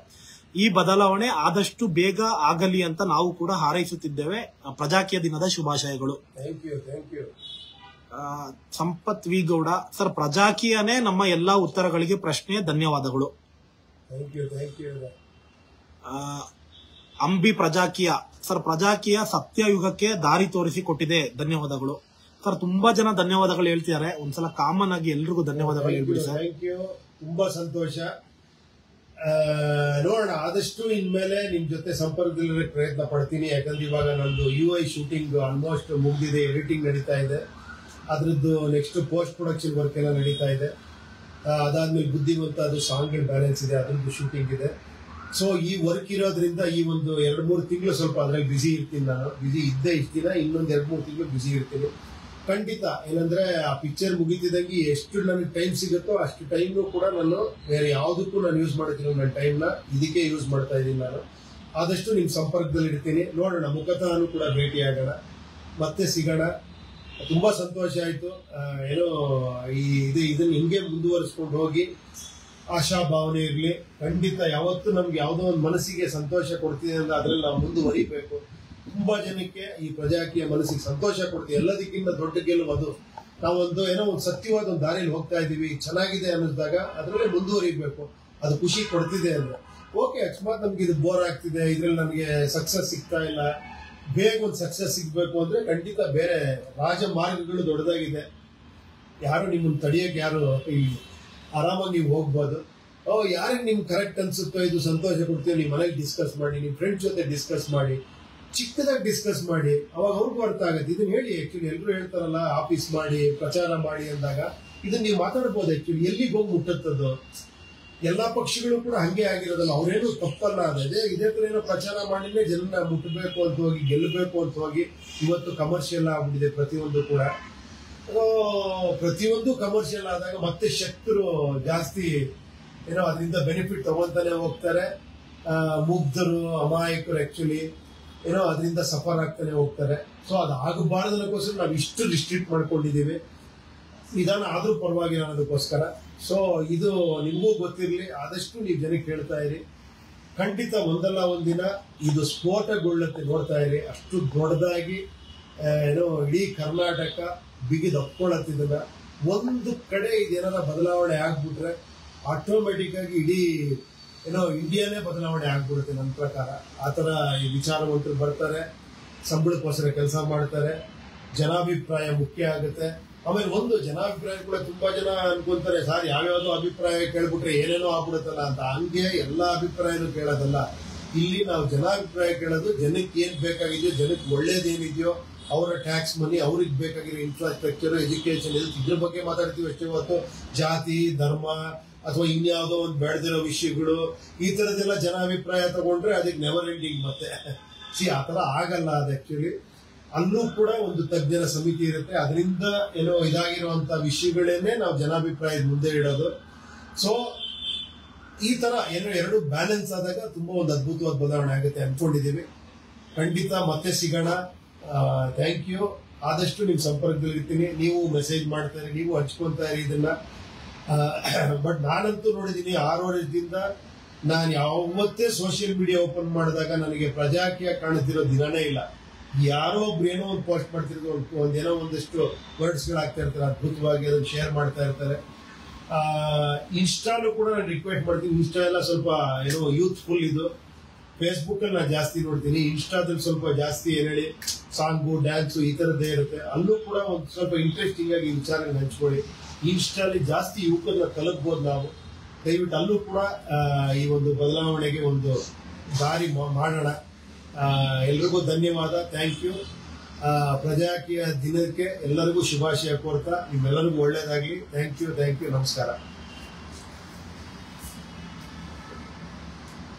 [SPEAKER 1] ಈ ಬದಲಾವಣೆ ಆದಷ್ಟು ಬೇಗ ಆಗಲಿ ಅಂತ ನಾವು ಕೂಡ ಹಾರೈಸುತ್ತಿದ್ದೇವೆ. ಪ್ರಜಾಕೀಯ ದಿನದ ಶುಭಾಶಯಗಳು. ಸಂಪತ್ ವಿ ಗೌಡ. ಸರ್ ಪ್ರಜಾಕೀಯನೇ ನಮ್ಮ ಎಲ್ಲಾ ಉತ್ತರಗಳಿಗೆ ಪ್ರಶ್ನೆ ಧನ್ಯವಾದಗಳು. ಅಂಬಿ ಪ್ರಜಾಕೀಯ. ಸರ್ ಪ್ರಜಾಕೀಯ ಸತ್ಯಯುಗಕ್ಕೆ ದಾರಿ ತೋರಿಸಿ ಕೊಟ್ಟಿದೆ ಧನ್ಯವಾದಗಳು. ಸರ್ ತುಂಬಾ ಜನ ಧನ್ಯವಾದಗಳು ಹೇಳ್ತಿದ್ದಾರೆ. ಒಂದ್ಸಲ ಕಾಮನ್ ಆಗಿ ಎಲ್ರಿಗೂ ಧನ್ಯವಾದಗಳು ಹೇಳ್ಬಿಡಿ ಸರ್.
[SPEAKER 2] ತುಂಬಾ ಸಂತೋಷ. ನೋಡೋಣ ಆದಷ್ಟು ಇನ್ಮೇಲೆ ನಿಮ್ ಜೊತೆ ಸಂಪರ್ಕದಲ್ಲಿ ಪ್ರಯತ್ನ ಪಡ್ತೀನಿ. ಯಾಕಂದ್ರೆ ಇವಾಗ ನಂದು ಯು ಐ ಶೂಟಿಂಗ್ ಆಲ್ಮೋಸ್ಟ್ ಮುಗ್ದಿದೆ. ಎಡಿಟಿಂಗ್ ನಡೀತಾ ಇದೆ. ಅದ್ರದ್ದು ನೆಕ್ಸ್ಟ್ ಪೋಸ್ಟ್ ಪ್ರೊಡಕ್ಷನ್ ವರ್ಕ್ ಎಲ್ಲ ನಡೀತಾ ಇದೆ. ಅದಾದ್ಮೇಲೆ ಬುದ್ಧಿವಂತ ಅದು ಸಾಂಗ್ ಬ್ಯಾಲೆನ್ಸ್ ಇದೆ. ಅದ್ರದ್ದು ಶೂಟಿಂಗ್ ಇದೆ. ಸೊ ಈ ವರ್ಕ್ ಇರೋದ್ರಿಂದ ಈ ಒಂದು ಎರಡು ಮೂರು ತಿಂಗಳು ಸ್ವಲ್ಪ ಅದ್ರಲ್ಲಿ ಬಿಸಿ ಇರ್ತೀನಿ ನಾನು. ಬಿಸಿ ಇದ್ದೇ ಇರ್ತೀನಿ. ಇನ್ನೊಂದ್ ಎರಡು ಮೂರು ತಿಂಗಳು ಬಿಸಿ ಇರ್ತೀನಿ. ಖಂಡಿತ. ಏನಂದ್ರೆ, ಆ ಪಿಕ್ಚರ್ ಮುಗಿತಿದಂಗೆ ಎಷ್ಟು ನನಗೆ ಟೈಮ್ ಸಿಗುತ್ತೋ ಅಷ್ಟು ಟೈಮ್ನು ಕೂಡ ನಾನು ಬೇರೆ ಯಾವುದಕ್ಕೂ ನಾನು ಯೂಸ್ ಮಾಡ್ತೀನಿ ನನ್ನ ಟೈಮ್ನ ಇದಕ್ಕೆ ಯೂಸ್ ಮಾಡ್ತಾ ಇದ್ದೀನಿ ನಾನು. ಆದಷ್ಟು ನಿಮ್ ಸಂಪರ್ಕದಲ್ಲಿ ಇರ್ತೀನಿ. ನೋಡೋಣ. ಮುಖತಾನು ಕೂಡ ಭೇಟಿ ಆಗೋಣ. ಮತ್ತೆ ಸಿಗೋಣ. ತುಂಬಾ ಸಂತೋಷ ಆಯ್ತು. ಏನೋ ಈ ಇದು, ಇದನ್ನ ಹಿಂಗೆ ಮುಂದುವರಿಸ್ಕೊಂಡು ಹೋಗಿ ಆಶಾ ಭಾವನೆ ಇರಲಿ. ಖಂಡಿತ ಯಾವತ್ತೂ ನಮ್ಗೆ ಯಾವುದೋ ಒಂದು ಮನಸ್ಸಿಗೆ ಸಂತೋಷ ಕೊಡ್ತಿದೆ ಅಂತ ಅದ್ರಲ್ಲಿ ನಾವು ಮುಂದುವರಿಬೇಕು. ತುಂಬಾ ಜನಕ್ಕೆ ಈ ಪ್ರಜಾಕೀಯ ಮನಸ್ಸಿಗೆ ಸಂತೋಷ ಕೊಡ್ತೀವಿ ಎಲ್ಲದಕ್ಕಿಂತ ದೊಡ್ಡ ಗೆಲುವು ಅದು. ನಾವೊಂದು ಏನೋ ಒಂದು ಸತ್ಯವಾದ ಒಂದು ದಾರಿಯಲ್ಲಿ ಹೋಗ್ತಾ ಇದೀವಿ ಚೆನ್ನಾಗಿದೆ ಅನ್ನಿಸಿದಾಗ ಅದರಲ್ಲೇ ಮುಂದುವರಿಬೇಕು. ಅದು ಖುಷಿ ಕೊಡ್ತಿದೆ ಅಂದ್ರೆ. ಓಕೆ ಅಕಸ್ಮಾತ್ ನಮ್ಗೆ ಇದು ಬೋರ್ ಆಗ್ತಿದೆ, ಇದ್ರಲ್ಲಿ ನಮಗೆ ಸಕ್ಸಸ್ ಸಿಗ್ತಾ ಇಲ್ಲ. ಬೇಗ ಒಂದು ಸಕ್ಸಸ್ ಸಿಗ್ಬೇಕು ಅಂದ್ರೆ ಖಂಡಿತ ಬೇರೆ ರಾಜ ಮಾರ್ಗಗಳು ದೊಡ್ಡದಾಗಿದೆ. ಯಾರು ನಿಮ್ಮನ್ನು ತಡಿಯಕ್ಕೆ ಯಾರು ಇಲ್ಲ ಆರಾಮಾಗಿ ನೀವು ಹೋಗ್ಬೋದು. ಓ, ಯಾರಿಗೆ ನಿಮ್ಗೆ ಕರೆಕ್ಟ್ ಅನ್ಸುತ್ತೋ, ಇದು ಸಂತೋಷ ಕೊಡ್ತೀವಿ. ನಿಮ್ಮ ಮನೇಲಿ ಡಿಸ್ಕಸ್ ಮಾಡಿ ನಿಮ್ಮ ಫ್ರೆಂಡ್ಸ್ ಜೊತೆ ಡಿಸ್ಕಸ್ ಮಾಡಿ, ಚಿಕ್ಕದಾಗಿ ಡಿಸ್ಕಸ್ ಮಾಡಿ, ಅವಾಗ ಅವ್ರಿಗೆ ಅರ್ಥ ಆಗುತ್ತೆ. ಇದನ್ನ ಹೇಳಿ ಆಕ್ಚುಲಿ ಎಲ್ಲರೂ ಹೇಳ್ತಾರಲ್ಲ ಆಫೀಸ್ ಮಾಡಿ, ಪ್ರಚಾರ ಮಾಡಿ ಅಂದಾಗ ಇದನ್ನ ನೀವು ಮಾತಾಡ್ಬೋದು ಆಕ್ಚುಲಿ ಎಲ್ಲಿಗೆ ಹೋಗಿ ಮುಟ್ಟತ್ತದ್ದು? ಎಲ್ಲಾ ಪಕ್ಷಗಳು ಕೂಡ ಹಂಗೆ ಆಗಿರೋದಲ್ಲ. ಅವ್ರೇನು ತಪ್ಪಲ್ಲ. ಅದೇ ಇದೇ ತರ ಏನೋ ಪ್ರಚಾರ ಮಾಡಿನೇ ಜನನ ಮುಟ್ಟಬೇಕು ಅಂತ ಹೋಗಿ, ಗೆಲ್ಲಬೇಕು ಅಂತ ಹೋಗಿ ಇವತ್ತು ಕಮರ್ಷಿಯಲ್ ಆಗ್ಬಿಟ್ಟಿದೆ ಪ್ರತಿಯೊಂದು ಕೂಡ. ಪ್ರತಿಯೊಂದು ಕಮರ್ಷಿಯಲ್ ಆದಾಗ ಮತ್ತೆ ಶಕ್ತರು ಜಾಸ್ತಿ, ಏನೋ ಅದರಿಂದ ಬೆನಿಫಿಟ್ ತಗೊಂತಾನೆ ಹೋಗ್ತಾರೆ. ಮುಗ್ಧರು, ಅಮಾಯಕರು ಆಕ್ಚುಲಿ ಏನೋ ಅದರಿಂದ ಸಫರ್ ಆಗ್ತಾನೆ ಹೋಗ್ತಾರೆ. ಸೊ ಅದು ಆಗಬಾರ್ದು ನಾವು ಇಷ್ಟು ರಿಸ್ಟ್ರಿಕ್ಟ್ ಮಾಡ್ಕೊಂಡಿದ್ದೀವಿ. ನಿಧಾನ ಆದರೂ ಪರವಾಗಿಲ್ಲ ಅನ್ನೋದಕ್ಕೋಸ್ಕರ. ಸೊ ಇದು ನಿಮಗೂ ಗೊತ್ತಿರಲಿ, ಆದಷ್ಟು ನೀವು ಜನಕ್ಕೆ ಹೇಳ್ತಾ ಇರಿ. ಖಂಡಿತ ಒಂದಲ್ಲ ಒಂದಿನ ಇದು ಸ್ಫೋಟಗೊಳ್ಳುತ್ತೆ ನೋಡ್ತಾ ಇರಿ. ಅಷ್ಟು ದೊಡ್ಡದಾಗಿ ಏನೋ ಇಡೀ ಕರ್ನಾಟಕ ಬಿಗಿದು ಒಪ್ಕೊಳತ್ತಿದ್ದನ್ನ ಒಂದು ಕಡೆ ಇದೇನಾರ ಬದಲಾವಣೆ ಆಗ್ಬಿಟ್ರೆ ಆಟೋಮೆಟಿಕ್ ಆಗಿ ಇಡೀ, ಏನೋ ಇಂಡಿಯಾನೇ ಬದಲಾವಣೆ ಆಗ್ಬಿಡುತ್ತೆ ನನ್ನ ಪ್ರಕಾರ. ಆ ಥರ ಈ ವಿಚಾರವಂತರು ಬರ್ತಾರೆ ಸಂಬಳಕ್ಕೋಸ್ಕರ ಕೆಲಸ ಮಾಡ್ತಾರೆ, ಜನಾಭಿಪ್ರಾಯ ಮುಖ್ಯ ಆಗುತ್ತೆ. ಆಮೇಲೆ ಒಂದು ಜನಾಭಿಪ್ರಾಯ ಕೂಡ ತುಂಬಾ ಜನ ಅನ್ಕೊಂತಾರೆ, ಸರ್, ಯಾವ್ಯಾವ್ದೋ ಅಭಿಪ್ರಾಯ ಕೇಳ್ಬಿಟ್ರೆ ಏನೇನೋ ಆಗ್ಬಿಡುತ್ತಲ್ಲ ಅಂತ. ಹಂಗೆ ಎಲ್ಲಾ ಅಭಿಪ್ರಾಯನೂ ಕೇಳೋದಲ್ಲ. ಇಲ್ಲಿ ನಾವು ಜನಾಭಿಪ್ರಾಯ ಕೇಳೋದು ಜನಕ್ಕೆ ಏನ್ ಬೇಕಾಗಿದೆಯೋ, ಜನಕ್ಕೆ ಒಳ್ಳೇದೇನಿದೆಯೋ ಅವರ ಟ್ಯಾಕ್ಸ್ ಮನಿ ಅವ್ರಿಗೆ ಬೇಕಾಗಿರೋ ಇನ್ಫ್ರಾಸ್ಟ್ರಕ್ಚರ್ ಎಜುಕೇಶನ್ ಇದ್ರ ಬಗ್ಗೆ ಮಾತಾಡ್ತೀವಿ ಅಷ್ಟೇ ಹೊತ್ತು ಜಾತಿ, ಧರ್ಮ ಅಥವಾ ಇನ್ಯಾವುದೋ ಒಂದು ಬೆಳೆದಿರೋ ವಿಷಯಗಳು, ಈ ತರದೆಲ್ಲ ಜನಾಭಿಪ್ರಾಯ ತಗೊಂಡ್ರೆ ಅದಕ್ಕೆ ನೆವರ್ ಎಂಡಿಂಗ್ ಮತ್ತೆ. ಸಿ ಆ ತರ ಆಗಲ್ಲ ಅದು ಆಕ್ಚುಲಿ ಅಲ್ಲೂ ಕೂಡ ಒಂದು ತಜ್ಞರ ಸಮಿತಿ ಇರುತ್ತೆ. ಅದರಿಂದ ಏನೋ ಇದಾಗಿರುವಂತ ವಿಷಯಗಳೇನೆ ನಾವು ಜನಾಭಿಪ್ರಾಯದ ಮುಂದೆ ಇಡೋದು. ಸೊ ಈ ತರ ಏನೋ ಎರಡು ಬ್ಯಾಲೆನ್ಸ್ ಆದಾಗ ತುಂಬಾ ಒಂದು ಅದ್ಭುತವಾದ ಬದಲಾವಣೆ ಆಗುತ್ತೆ ಅನ್ಕೊಂಡಿದೀವಿ ಖಂಡಿತ ಮತ್ತೆ ಸಿಗೋಣ. ಥ್ಯಾಂಕ್ ಯು ಆದಷ್ಟು ನಿಮ್ ಸಂಪರ್ಕದಲ್ಲಿರ್ತೀನಿ ನೀವು ಮೆಸೇಜ್ ಮಾಡ್ತಾರೆ ನೀವು ಹಂಚ್ಕೊಂತಾ ಇರಿ ಇದನ್ನ. ಬಟ್ ನಾನಂತೂ ನೋಡಿದೀನಿ, ಆರು ವರ್ಷದಿಂದ ನಾನು ಯಾವತ್ತೇ ಸೋಷಿಯಲ್ ಮೀಡಿಯಾ ಓಪನ್ ಮಾಡಿದಾಗ ನನಗೆ ಪ್ರಜಾಕೀಯ ಕಾಣುತ್ತಿರೋ ದಿನನೇ ಇಲ್ಲ. ಯಾರೋ ಒಬ್ರು ಏನೋ ಒಂದು ಪೋಸ್ಟ್ ಮಾಡ್ತಿರೋದು, ಒಂದು ಒಂದೇನೋ ಒಂದಷ್ಟು ವರ್ಡ್ಸ್ಗಳಾಗ್ತಾ ಇರ್ತಾರೆ, ಅದ್ಭುತವಾಗಿ ಅದನ್ನು ಶೇರ್ ಮಾಡ್ತಾ ಇರ್ತಾರೆ. ಇನ್ಸ್ಟಾಲು ಕೂಡ ನಾನು ರಿಕ್ವೆಸ್ಟ್ ಮಾಡ್ತೀನಿ. ಇನ್ಸ್ಟಾ ಎಲ್ಲ ಸ್ವಲ್ಪ, ಏನೋ ಯೂತ್ಫುಲ್ ಇದು. ಫೇಸ್ಬುಕ್ ಅಲ್ಲಿ ನಾನು ಜಾಸ್ತಿ ನೋಡ್ತೀನಿ ಇನ್ಸ್ಟಾದಲ್ಲಿ ಸ್ವಲ್ಪ ಜಾಸ್ತಿ ಏನ್ ಹೇಳಿ ಸಾಂಗು ಡ್ಯಾನ್ಸು ಈ ತರದ್ದೇ ಇರುತ್ತೆ. ಅಲ್ಲೂ ಕೂಡ ಒಂದು ಸ್ವಲ್ಪ ಇಂಟ್ರೆಸ್ಟಿಂಗ್ ಆಗಿ ವಿಚಾರ ಹಂಚ್ಕೊಳ್ಳಿ. ಇನ್ಸ್ಟಾಲಿ ಜಾಸ್ತಿ ಯುವಕರನ್ನ ತಲುಪ್ಬೋದು ನಾವು. ದಯವಿಟ್ಟು ಅಲ್ಲೂ ಕೂಡ ಈ ಒಂದು ಬದಲಾವಣೆಗೆ ಒಂದು ದಾರಿ ಮಾಡೋಣ. ಎಲ್ರಿಗೂ ಧನ್ಯವಾದ. ಥ್ಯಾಂಕ್ ಯು ಪ್ರಜಾಕೀಯ ದಿನಕ್ಕೆ ಎಲ್ಲರಿಗೂ ಶುಭಾಶಯ ಕೋರ್ತಾ. ನಿಮ್ಮೆಲ್ಲರಿಗೂ ಒಳ್ಳೆಯದಾಗಲಿ ಥ್ಯಾಂಕ್ ಯು ಥ್ಯಾಂಕ್ ಯು ನಮಸ್ಕಾರ.